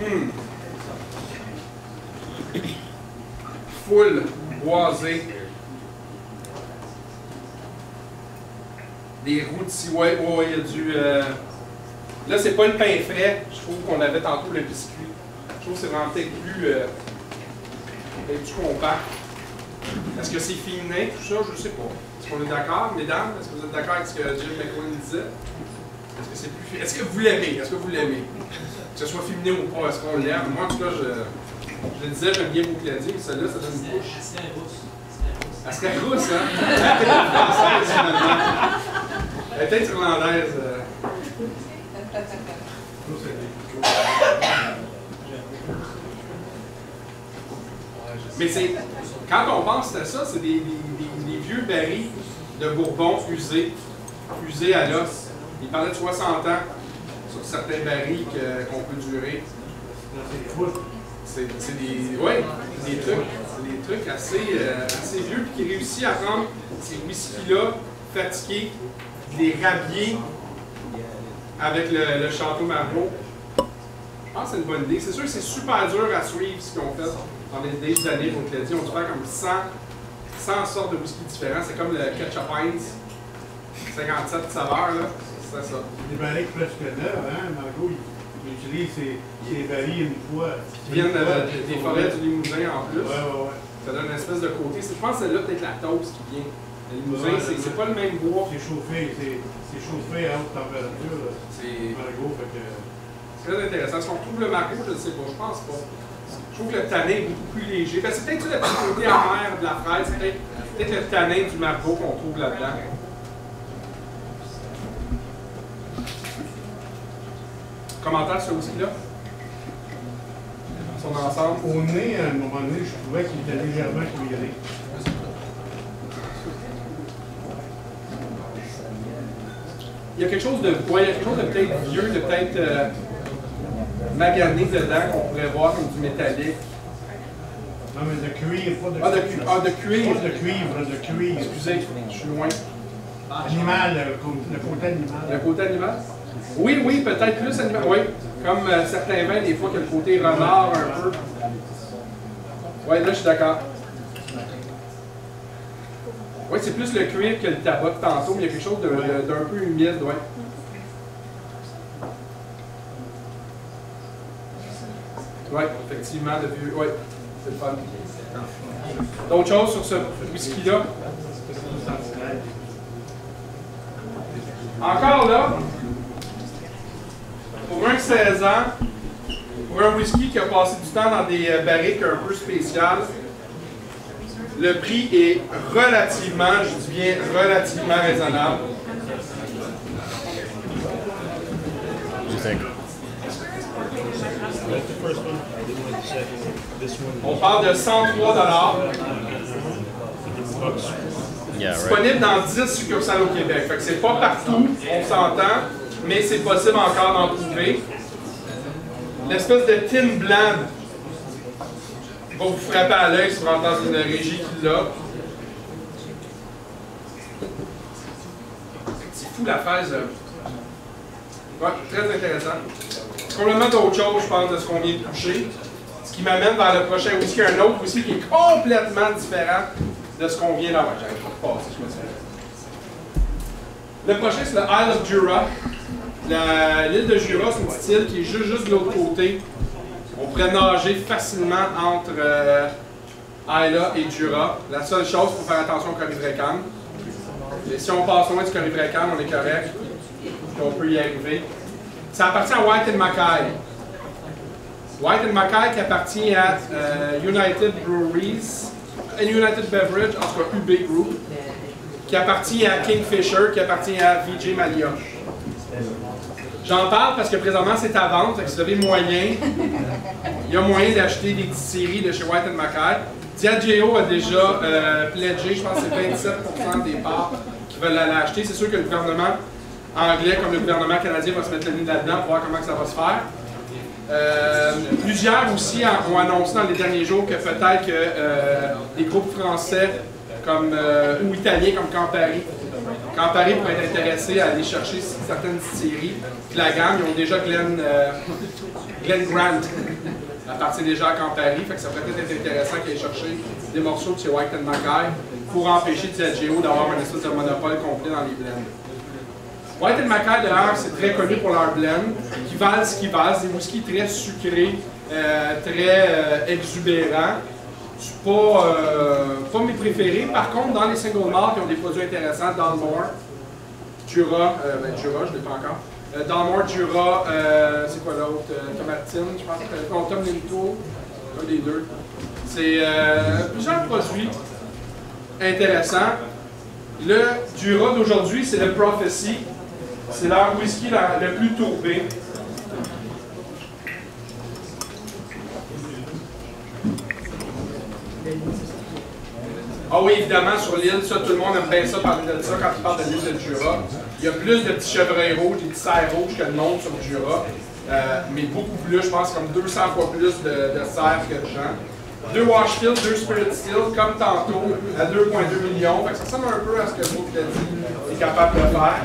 Hum. Full, boisé. Des rôtis, ouais, ouais, il y a du. euh, Là, c'est pas le pain frais, je trouve qu'on avait tantôt le biscuit. Je trouve que c'est vraiment peut-être plus. euh, plus compact. Est-ce que c'est féminin, tout ça? Je sais pas. Est-ce qu'on est d'accord, mesdames? Est-ce que vous êtes d'accord avec ce que Jim McQueen disait? Est-ce que c'est plus Est-ce que vous l'aimez? Est-ce que vous l'aimez? Que ce soit féminin ou pas, est-ce qu'on l'aime? Moi, en tout cas, je, je le disais, j'aime bien vos claviers, mais celle-là, ça donne une bouche. Rousse. Elle serait rousse, hein? Elle est française, finalement. Elle peut-être irlandaise. euh. Mais c'est. Quand on pense à ça, c'est des, vieux barils de Bourbon usés, usés à l'os. Il parlait de 60 ans sur certains barils qu'on peut durer. C'est des, trucs, des trucs assez, euh, assez vieux puis qui réussit à prendre ces whisky-là fatigués, de les rhabiller avec le, le château Margaux. Je pense que c'est une bonne idée. C'est sûr que c'est super dur à suivre ce qu'ils ont fait dans les des années, te l'a dit. On te fait comme 100, 100 sortes de whisky différents. C'est comme le Ketchup Heinz, 57 saveurs, là. C'est ça. Des barriques presque neuves, hein, Margot, il, il utilise ses, ses barils une fois. Qui viennent de- de- des forêts du Limousin en plus. Ouais, ouais, ouais. Ça donne une espèce de côté. Je pense que c'est là peut-être la toast qui vient. C'est pas le même bois. C'est chauffé, c'est chauffé à haute température, là. C'est que... très intéressant. Est-ce qu'on trouve le margot? Je ne sais pas. Je pense pas. Je trouve que le tanin est beaucoup plus léger. Ben, c'est peut-être ça, le petit côté amer de la fraise. C'est peut-être le tanin du margot qu'on trouve là-dedans. Commentaire sur ce whisky-là? Son ensemble? Au nez, à un moment donné, je trouvais qu'il était légèrement cuiré. Il y a quelque chose de, ouais, il y a quelque chose de peut-être vieux, de peut-être euh, magané dedans qu'on pourrait voir comme du métallique. Non, mais de cuivre, pas de Ah, de, cuivre. cu- ah, de cuivre. Pas de cuivre, de cuivre. Excusez, je suis loin. Animal, le côté animal. Le côté animal? Oui, oui, peut-être plus animal. Oui, comme euh, certains vins, des fois, que le côté renard un peu. Oui, là, je suis d'accord. Oui, c'est plus le cuir que le tabac de tantôt, mais il y a quelque chose d'un peu humide, ouais. Oui, effectivement, vieux. Oui, c'est le fun. D'autres choses sur ce whisky-là? Encore là, pour un 16 ans, pour un whisky qui a passé du temps dans des euh, barriques un peu spéciales, le prix est relativement, je dis bien relativement raisonnable. On parle de 103 disponible dans 10 succursales au Québec. Fait que c'est pas partout, on s'entend, mais c'est possible encore d'en trouver. L'espèce de tin blanc va vous frapper à l'œil si vous rentrez dans une régie qui l'a. C'est fou l'affaire, ça. Ouais, très intéressant. Complètement d'autre chose, je pense, de ce qu'on vient de toucher. Ce qui m'amène vers le prochain whisky, un autre whisky qui est complètement différent de ce qu'on vient d'avoir. J'arrive pas passer, je me suis Le prochain, c'est le Isle of Jura. La- L'île de Jura, c'est une petite île qui est juste, juste de l'autre côté. On pourrait nager facilement entre euh, Isla et Jura. La seule chose, il faut faire attention au Corrivrecam. Et si on passe loin du Corrivrecam, on est correct. On peut y arriver. Ça appartient à White Mackay. White and Mackay qui appartient à euh, United Breweries, euh, United Beverage, en tout cas UB Group, qui appartient à Kingfisher, qui appartient à VJ Malia. J'en parle parce que présentement c'est à vente, si vous avez moyen, il y a moyen d'acheter des distilleries de chez White Mackay. Diageo a déjà euh, pledgé, je pense que c'est 27% des parts qui veulent aller acheter. C'est sûr que le gouvernement anglais comme le gouvernement canadien va se mettre le nez là-dedans pour voir comment ça va se faire. Euh, plusieurs aussi ont annoncé dans les derniers jours que peut-être que euh, des groupes français comme, euh, ou italiens comme Campari, Campari pourrait être intéressé à aller chercher certaines distilleries de la gamme. Ils ont déjà Glen, euh, Glen Grant appartient déjà à Campari, ça pourrait peut-être être intéressant qu'ils aillent chercher des morceaux de chez White and Mackay pour empêcher Diageo d'avoir un espèce de monopole complet dans les blends. White and Mackay, d'ailleurs, c'est très connu pour leur blend, qui valent ce qu'ils valent. Des whiskies très sucrés, euh, très euh, exubérants. Pas, euh, pas mes préférés. Par contre, dans les single malts, ils ont des produits intéressants. Dalmore, Jura, euh, ben Jura, je ne l'ai pas encore. Euh, Dalmore, Jura, euh, c'est quoi l'autre? Tomatine, je pense. Non, Tom Linto, un des deux. C'est plusieurs produits intéressants. Le Jura d'aujourd'hui, c'est le Prophecy. C'est leur whisky le plus tourbé. Ah oui, évidemment, sur l'île, ça, tout le monde aime bien ça, parler de ça quand il parle de l'île de Jura. Il y a plus de petits chevreuils rouges, des petits cerfs rouges que le monde sur Jura. Euh, mais beaucoup plus, je pense, comme 200 fois plus de, de cerfs que de gens. Deux wash still, deux spirit comme tantôt, à 2,2 millions. Que ça ressemble un peu à ce que dit est capable de faire.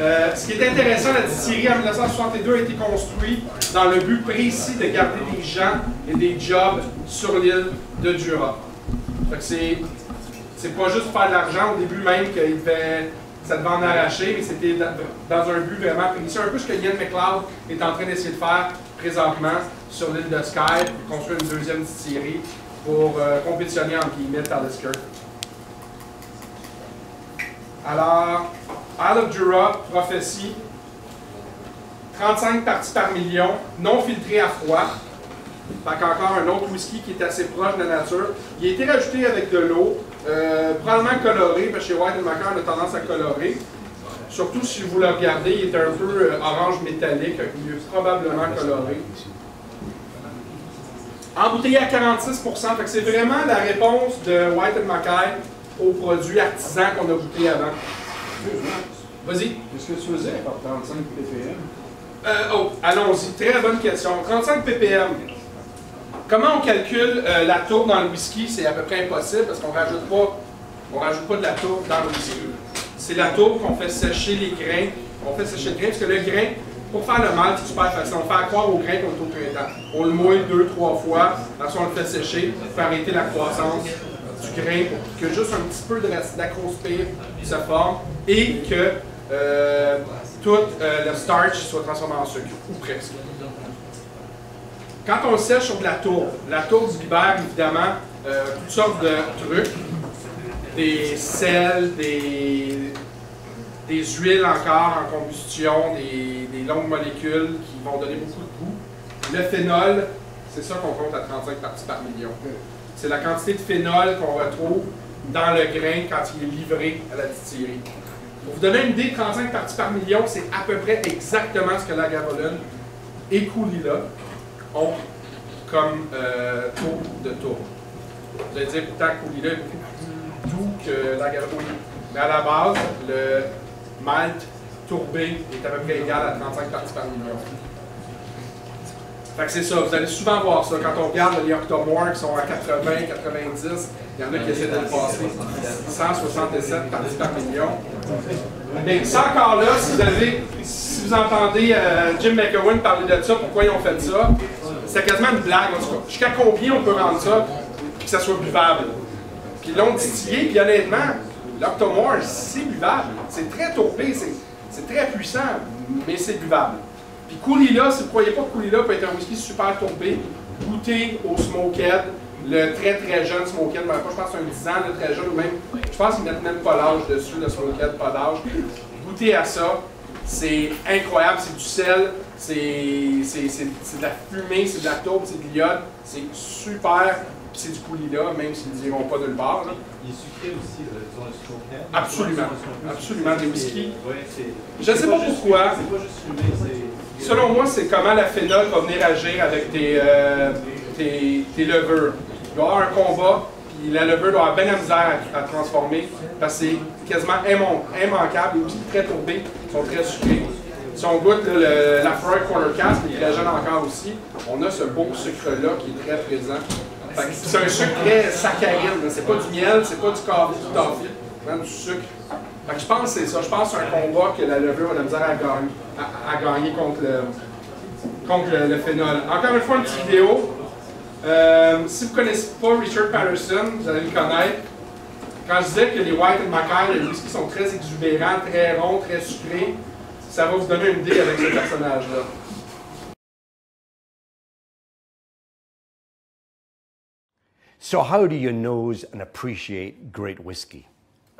Euh, ce qui est intéressant, la distillerie en 1962 a été construite dans le but précis de garder des gens et des jobs sur l'île de Jura. C'est, c'est pas juste faire de l'argent au début même devait, ça devait en arracher, mais c'était dans, un but vraiment. C'est un peu ce que Ian McLeod est en train d'essayer de faire présentement sur l'île de Skye, pour construire une deuxième distillerie pour euh, compétitionner entre guillemets Talisker. Alors, Isle of Jura, prophétie, 35 parties par million, non filtré à froid. Fait qu'encore un autre whisky qui est assez proche de la nature. Il a été rajouté avec de l'eau, euh, probablement coloré, parce que chez White Macker, on a tendance à colorer. Surtout si vous le regardez, il est un peu euh, orange métallique, qu'il est probablement coloré. Embouteillé à 46 fait que c'est vraiment la réponse de White Mackay aux produits artisans qu'on a goûté avant. Vas-y. Qu'est-ce que tu faisais par 35 ppm? Euh, oh, allons-y. Très bonne question. 35 ppm. Comment on calcule euh, la tourbe dans le whisky? C'est à peu près impossible parce qu'on rajoute pas, on rajoute pas de la tourbe dans le whisky. C'est la tourbe qu'on fait sécher les grains. On fait sécher le grain parce que le grain, pour faire le mal, c'est super facile. On fait croire au grain qu'on est au printemps. On le mouille deux, trois fois, après on le fait sécher pour arrêter la croissance du grain pour que juste un petit peu de la- d'acrospire se forme et que euh, tout euh, le starch soit transformé en sucre, ou presque. Quand on sèche sur de la tourbe, la tourbe libère évidemment euh, toutes sortes de trucs, des sels, des, des huiles encore en combustion, des, des longues molécules qui vont donner beaucoup de goût. Le phénol, c'est ça qu'on compte à 35 parties par million. C'est la quantité de phénol qu'on retrouve dans le grain quand il est livré à la distillerie. Pour vous donner une idée, 35 parties par million, c'est à peu près exactement ce que la Garoline et Coolila ont comme euh, taux de tour. Vous allez dire, pourtant, Coolila est beaucoup plus doux que la Garoline. Mais à la base, le malt tourbé est à peu près égal à 35 parties par million. Fait que c'est ça, vous allez souvent voir ça. Quand on regarde les Octomore qui sont à 80, 90, il y en a qui essaient de le passer 167 parties par million. Mais ça encore là, si vous avez, si vous entendez euh, Jim McEwen parler de ça, pourquoi ils ont fait ça, c'est quasiment une blague en tout cas. Jusqu'à combien on peut rendre ça que ça soit buvable? Puis ils l'ont distillé, puis honnêtement, l'Octomore, c'est buvable. C'est très tourbé, c'est- très puissant, mais c'est buvable. Puis Coolila, si vous ne croyez pas que Coolila peut être un whisky super tourbé, goûtez au Smokehead, le très très jeune Smokehead, je pense un 10 ans, le très jeune, ou même, je pense qu'ils mettent même pas l'âge dessus, le Smokehead, pas d'âge. Goûtez à ça, c'est incroyable, c'est du sel, c'est de la fumée, c'est de la tourbe, c'est de l'iode, c'est super, c'est du Coolila, même s'ils ne diront pas nulle part. là. Il est sucré aussi, sur le Smokehead. Absolument. Le. Absolument, des c'est- Je sais c'est pas pourquoi. Selon moi, c'est comment la phénol va venir agir avec tes, euh, tes, tes levures. Il doit y avoir un combat, puis la levure doit avoir bien la misère à, à transformer, parce que c'est quasiment immanquable. Les whisky très tourbés sont très sucrés. Si on goûte le, la Freud Corner Cast, qui est jeune encore aussi, on a ce beau sucre-là qui est très présent. C'est un sucre très saccharine, c'est pas du miel, c'est pas du café, du toffee, vraiment du sucre. Fait que je pense que c'est ça. Je pense que c'est un combat que la levure a de la misère à gagner, contre, le, contre le, phénol. Encore une fois, une petite vidéo. Euh, si vous ne connaissez pas Richard Patterson, vous allez le connaître. Quand je disais que les White and Mackay, les whisky sont très exubérants, très ronds, très sucrés, ça va vous donner une idée avec ce personnage-là. So, how do you nose and appreciate great whiskey?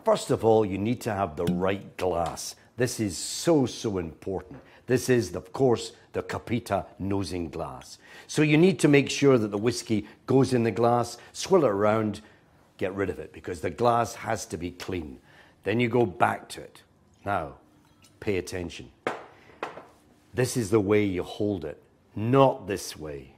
First of all, you need to have the right glass. This is so, so important. This is, of course, the Capita nosing glass. So, you need to make sure that the whiskey goes in the glass, swill it around, get rid of it, because the glass has to be clean. Then you go back to it. Now, pay attention. This is the way you hold it, not this way.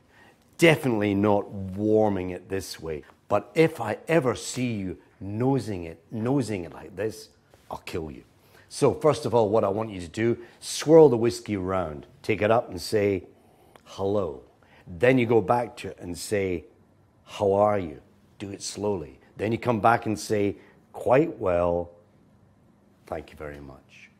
Definitely not warming it this way. But if I ever see you nosing it, nosing it like this, I'll kill you. So, first of all, what I want you to do, swirl the whiskey around. Take it up and say, hello. Then you go back to it and say, how are you? Do it slowly. Then you come back and say, quite well, thank you very much.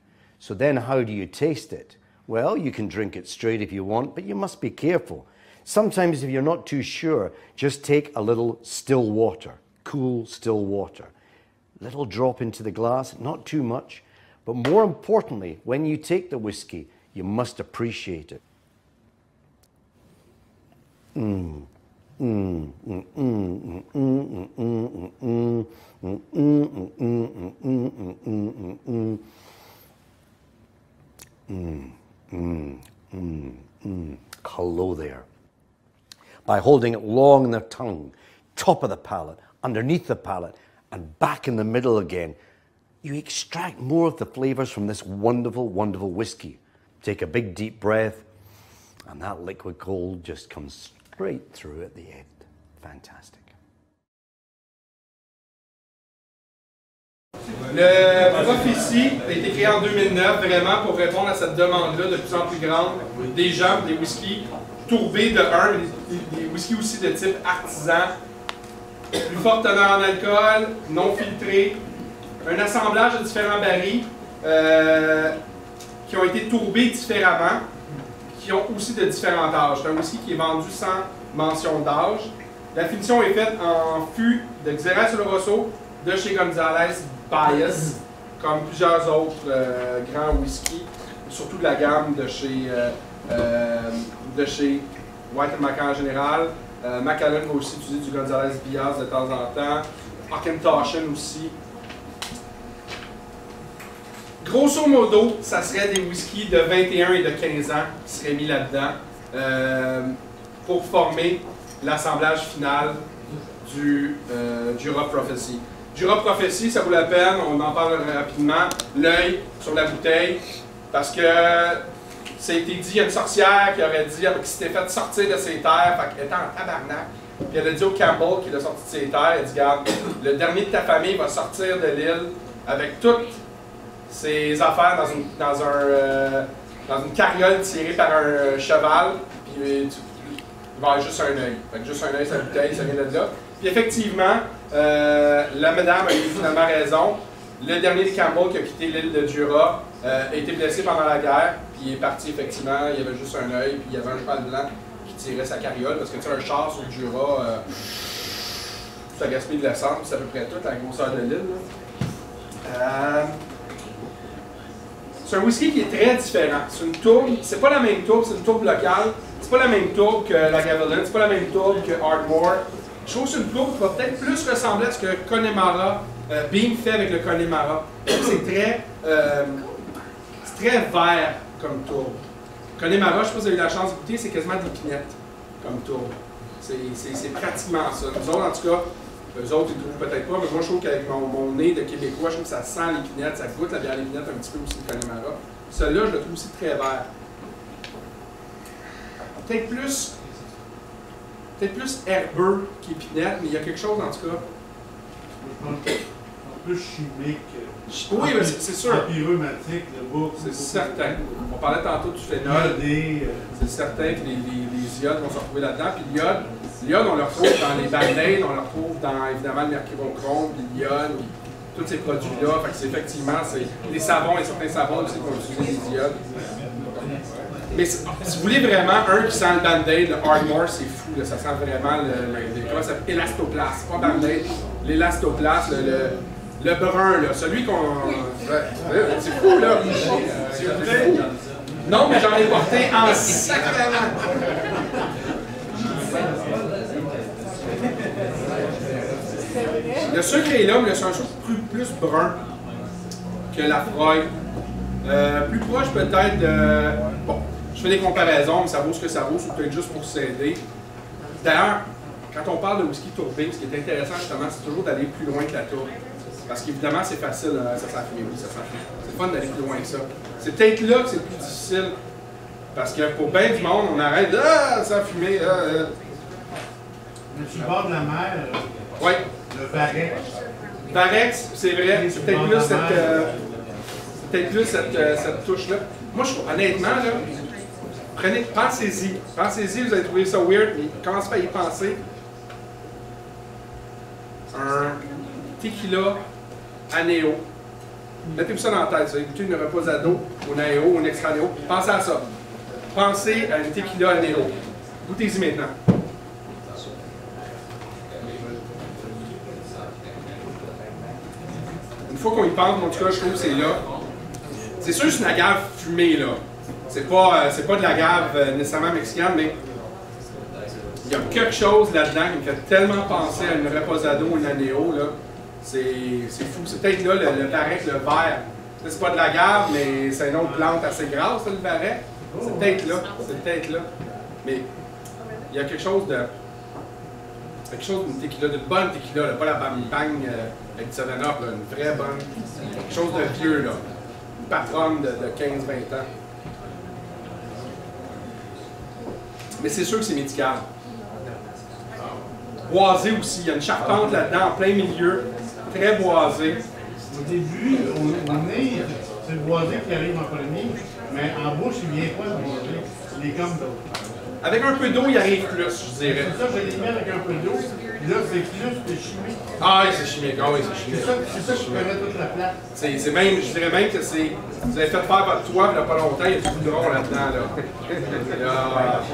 So then, how do you taste it? Well, you can drink it straight if you want, but you must be careful. Sometimes, if you're not too sure, just take a little still water, cool still water. Little drop into the glass, not too much. But more importantly, when you take the whiskey, you must appreciate it. Mm. Mm, Mm, mm, mm, mm. Hello there. By holding it long in the tongue, top of the palate, underneath the palate, and back in the middle again, you extract more of the flavors from this wonderful, wonderful whiskey. Take a big, deep breath, and that liquid gold just comes straight through at the end. Fantastic. Le Prophétie a été créé en 2009 vraiment pour répondre à cette demande-là de plus en plus grande des gens, des whiskies tourbés de 1, mais des, des whiskies aussi de type artisan, plus forte teneur en alcool, non filtré, un assemblage de différents barils euh, qui ont été tourbés différemment, qui ont aussi de différents âges. C'est un whisky qui est vendu sans mention d'âge. La finition est faite en fût de Xeras Oloroso de chez Gonzalez Bias, comme plusieurs autres euh, grands whisky, surtout de la gamme de chez, euh, euh, de chez White en général. Euh, Macallan va aussi utiliser du Gonzalez Bias de temps en temps. Macintosh aussi. Grosso modo, ça serait des whiskies de 21 et de 15 ans qui seraient mis là-dedans pour former l'assemblage final du euh, Jura Prophecy. Jura Prophecy, ça vaut la peine, on en parle rapidement. L'œil sur la bouteille, parce que ça a été dit, il y a une sorcière qui aurait dit, qui s'était fait sortir de ses terres, fait qu'elle était en tabarnak. Puis elle a dit au Campbell, qui l'a sorti de ses terres, elle dit, garde, le dernier de ta famille va sortir de l'île avec toutes ses affaires dans une, dans un, euh, dans une carriole tirée par un cheval, puis il va avoir juste un œil. Fait que juste un œil, sa bouteille, ça vient de là. Puis effectivement, euh, la madame a eu finalement raison. Le dernier des Campbell qui a quitté l'île de Jura euh, a été blessé pendant la guerre, puis il est parti effectivement, il avait juste un œil, puis il y avait un cheval blanc qui tirait sa carriole, parce que tu sais, un char sur le Jura, euh, ça gaspille de l'essence, c'est à peu près toute la grosseur de l'île. Euh, c'est un whisky qui est très différent. C'est une tourbe, c'est pas la même tourbe, c'est une tourbe locale. C'est pas la même tourbe que la Gavilan, c'est pas la même tourbe que Ardmore. Je trouve que c'est une tourbe qui va peut-être plus ressembler à ce que Connemara, euh, fait avec le Connemara. C'est très, euh, très vert comme tourbe. Connemara, je sais pas si vous avez eu la chance d'écouter, c'est quasiment des pinettes comme tourbe. C'est, pratiquement ça. Nous autres, en tout cas, eux autres, ils ne trouvent peut-être pas, mais moi, je trouve qu'avec mon, mon nez de Québécois, je trouve que ça sent l'épinette, ça goûte la bière l'épinette un petit peu aussi, le Connemara. Celui-là, je le trouve aussi très vert. Peut-être plus, peut-être plus herbeux qu'épinette, mais il y a quelque chose, en tout cas. C'est plus chimique. Oui, mais c'est sûr. Le. C'est certain. On parlait tantôt du phénol. Euh, C'est certain que les, les, les iodes vont se retrouver là-dedans. Puis l'iode, l'iode, on le retrouve dans les band-aids, on le retrouve dans évidemment le mercurochrome, puis l'iode, tous ces produits-là. Fait que c'est effectivement, c'est les savons et certains savons aussi qui vont utiliser des iodes. Mais si vous voulez vraiment un qui sent le band-aid, le Ardmore, c'est fou. Là, ça sent vraiment le, comment ça s'appelle? Élastoplast. Pas band-aid, l'élastoplast, le, le, le brun, là. Celui qu'on. c'est fou, là. C'est fou. Non, mais j'en ai porté en sacrément. Le sucre est là, mais c'est un sucre plus, plus brun que la Freud. Euh, plus proche peut-être de. Bon, je fais des comparaisons, mais ça vaut ce que ça vaut, c'est peut-être juste pour s'aider. D'ailleurs, quand on parle de whisky tourbé, ce qui est intéressant justement, c'est toujours d'aller plus loin que la tourbe. Parce qu'évidemment, c'est facile, euh, ça sent fumé, oui, ça sent. C'est fun d'aller plus loin que ça. C'est peut-être là que c'est le plus difficile. Parce que pour bien du monde, on arrête, ah, ça fumé, ah, ah. mais le bord de la mer, euh, Ouais. le barret. Varex, c'est vrai, c'est peut-être plus cette, euh, c'est peut-être plus cette, euh, cette touche-là. Moi, je honnêtement, là, prenez, pensez-y. Pensez-y, vous allez trouver ça weird, mais commencez à y penser. Un tequila anéo. Mettez-vous ça dans la tête, vous allez goûter une reposado, un anéo, un extra anéo. Pensez à ça. Pensez à une tequila anéo. Goûtez-y maintenant. Une fois qu'on y pense, en tout cas, je trouve que c'est là. C'est sûr que c'est une agave fumée, là. C'est pas, euh, pas de l'agave euh, nécessairement mexicaine, mais il y a quelque chose là-dedans qui me fait tellement penser à une reposado ou une anéo, là. C'est, fou. C'est peut-être là le, le le vert. C'est pas de l'agave, mais c'est une autre plante assez grasse, le varech. C'est peut-être là. C'est peut-être là. Mais il y a quelque chose de. Quelque chose d'une tequila, d'une bonne tequila, là, pas la bang bang euh, avec du 7-Up, là, une vraie bonne. Quelque chose de vieux, là. Une patronne de, de 15-20 ans. Mais c'est sûr que c'est médical. Boisé aussi, il y a une charpente là-dedans, en plein milieu, très boisé. Au début, au, nez, c'est le boisé qui arrive en premier, mais en bouche, il vient pas le boisé? Il est comme d'autres. Avec un peu d'eau, il arrive plus, je dirais. C'est ça, je l'ai mis avec un peu d'eau. Là, c'est plus de chimie. Ah oui, c'est chimique, ah oui, c'est C'est chimique. ça, c'est ça qui prenait toute la place. C'est c'est même, je dirais même que c'est. Vous avez fait faire votre toit il n'y a pas longtemps, il y a du goudron là-dedans. Là. Là.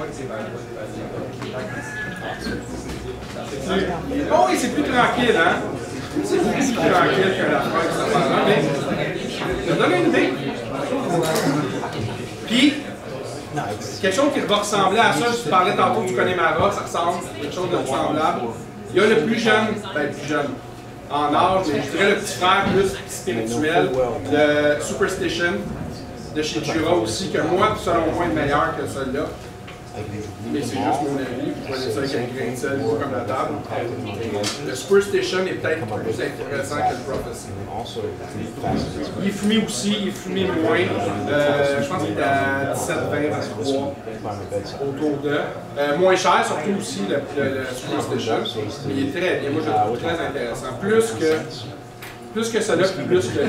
Oh oui, c'est plus tranquille, hein? C'est beaucoup plus tranquille que la fête, ça va. Mais, ça donne une idée. Puis, quelque chose qui va ressembler à ça, je parlais tantôt du Connemara, ça ressemble quelque chose de semblable. Il y a le plus jeune, ben plus jeune, en âge, mais je dirais le petit frère plus spirituel, le Superstition, de Jura aussi, que moi, selon moi, est meilleur que celui-là. Mais c'est juste mon avis, vous prenez ça avec un grain de sel, comme la table. Le Superstition est peut-être plus intéressant que le Prophecy. Il est fumé aussi, il est fumé moins. Euh, je pense qu'il est à 17, 20, 23, autour de. Euh, moins cher, surtout aussi le, le, le Superstition. Mais il est très bien, moi je le trouve très intéressant. Plus que plus que cela, plus que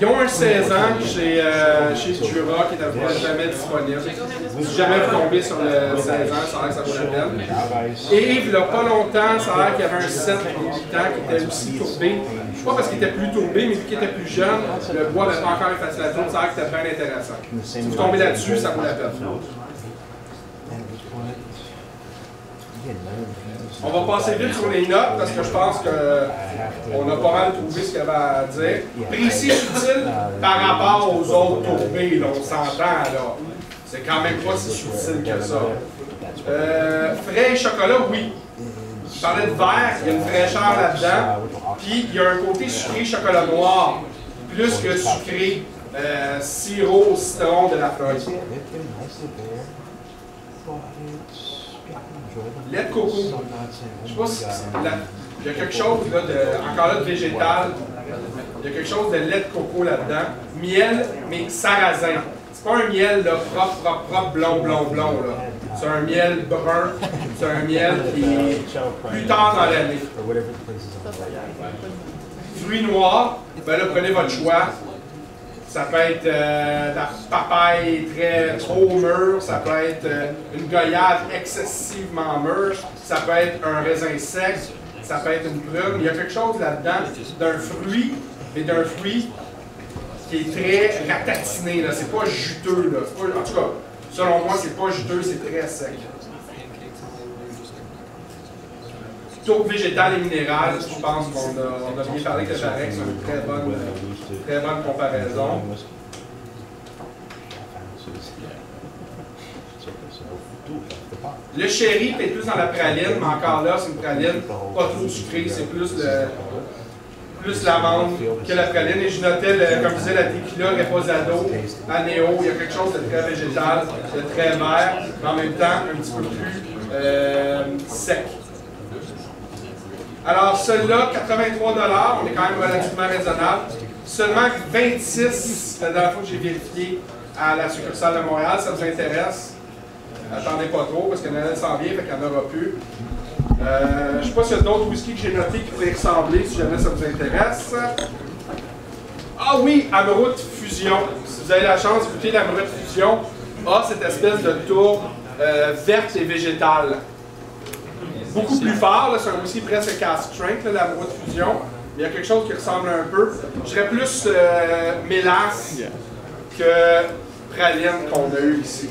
Ils ont un 16 ans chez, euh, chez Jura qui n'est jamais disponible. Si jamais vous tombez sur le 16 ans, ça a l'air que ça vaut la peine. Et il n'y a pas longtemps, ça a l'air qu'il y avait un 7 8 ans qui était aussi tourbé. Pas parce qu'il était plus tourbé, mais vu qu'il était plus jeune, le bois n'avait pas encore été facile à ça a l'air que c'était bien intéressant. Si vous tombez là-dessus, ça vaut la peine. On va passer vite sur les notes parce que je pense qu'on a pas mal trouvé ce avait à dire. Précis, subtil par rapport aux autres tourbés, on s'entend là. C'est quand même pas si subtil que ça. Euh, frais chocolat, oui. Je parlais de verre, il y a une fraîcheur là-dedans. Puis il y a un côté sucré chocolat noir, plus que sucré euh, sirop citron de la feuille. Lait de coco. Je sais pas si il y a quelque chose là, de, encore là de végétal. Il y a quelque chose de lait de coco là-dedans. Miel, mais sarrasin. C'est pas un miel là, propre, propre, propre, blond, blond, blond. là. C'est un miel brun. C'est un miel qui est plus tard dans l'année. Fruits noirs, ben là, prenez votre choix. Ça peut être euh, la papaye très trop mûre, ça peut être euh, une goyave excessivement mûre, ça peut être un raisin sec, ça peut être une prune. Il y a quelque chose là-dedans d'un fruit, mais d'un fruit qui est très ratatiné. C'est pas juteux. Là. En tout cas, selon moi, c'est pas juteux, c'est très sec. Tourbe végétale et minérale, je pense qu'on a, on a bien parlé que Jarek, c'est une très bonne, très bonne comparaison. Le sherry, peut-être plus dans la praline, mais encore là, c'est une praline pas trop sucrée, c'est plus le, l'amande que la praline. Et je notais, comme je disais, la tequila, reposado, anéo, il y a quelque chose de très végétal, de très vert, mais en même temps un petit peu plus euh, sec. Alors, celui-là, 83 on est quand même relativement raisonnable. Seulement 26, la dernière fois que j'ai vérifié à la succursale de Montréal, ça vous intéresse? Attendez pas trop, parce que Noël s'en vient, fait qu'il n'y en aura plus. Euh, je ne sais pas s'il y a d'autres whisky que j'ai notés qui pourraient ressembler, si jamais ça vous intéresse. Ah oui, Ameraude Fusion. Si vous avez la chance de goûter l'Ameraude Fusion, a cette espèce de tourbe euh, verte et végétale. Beaucoup plus fort, c'est un whisky presque cast strength, là, l'Ameraude Fusion. Mais il y a quelque chose qui ressemble un peu. Je dirais plus euh, mélasse que praline qu'on a eu ici.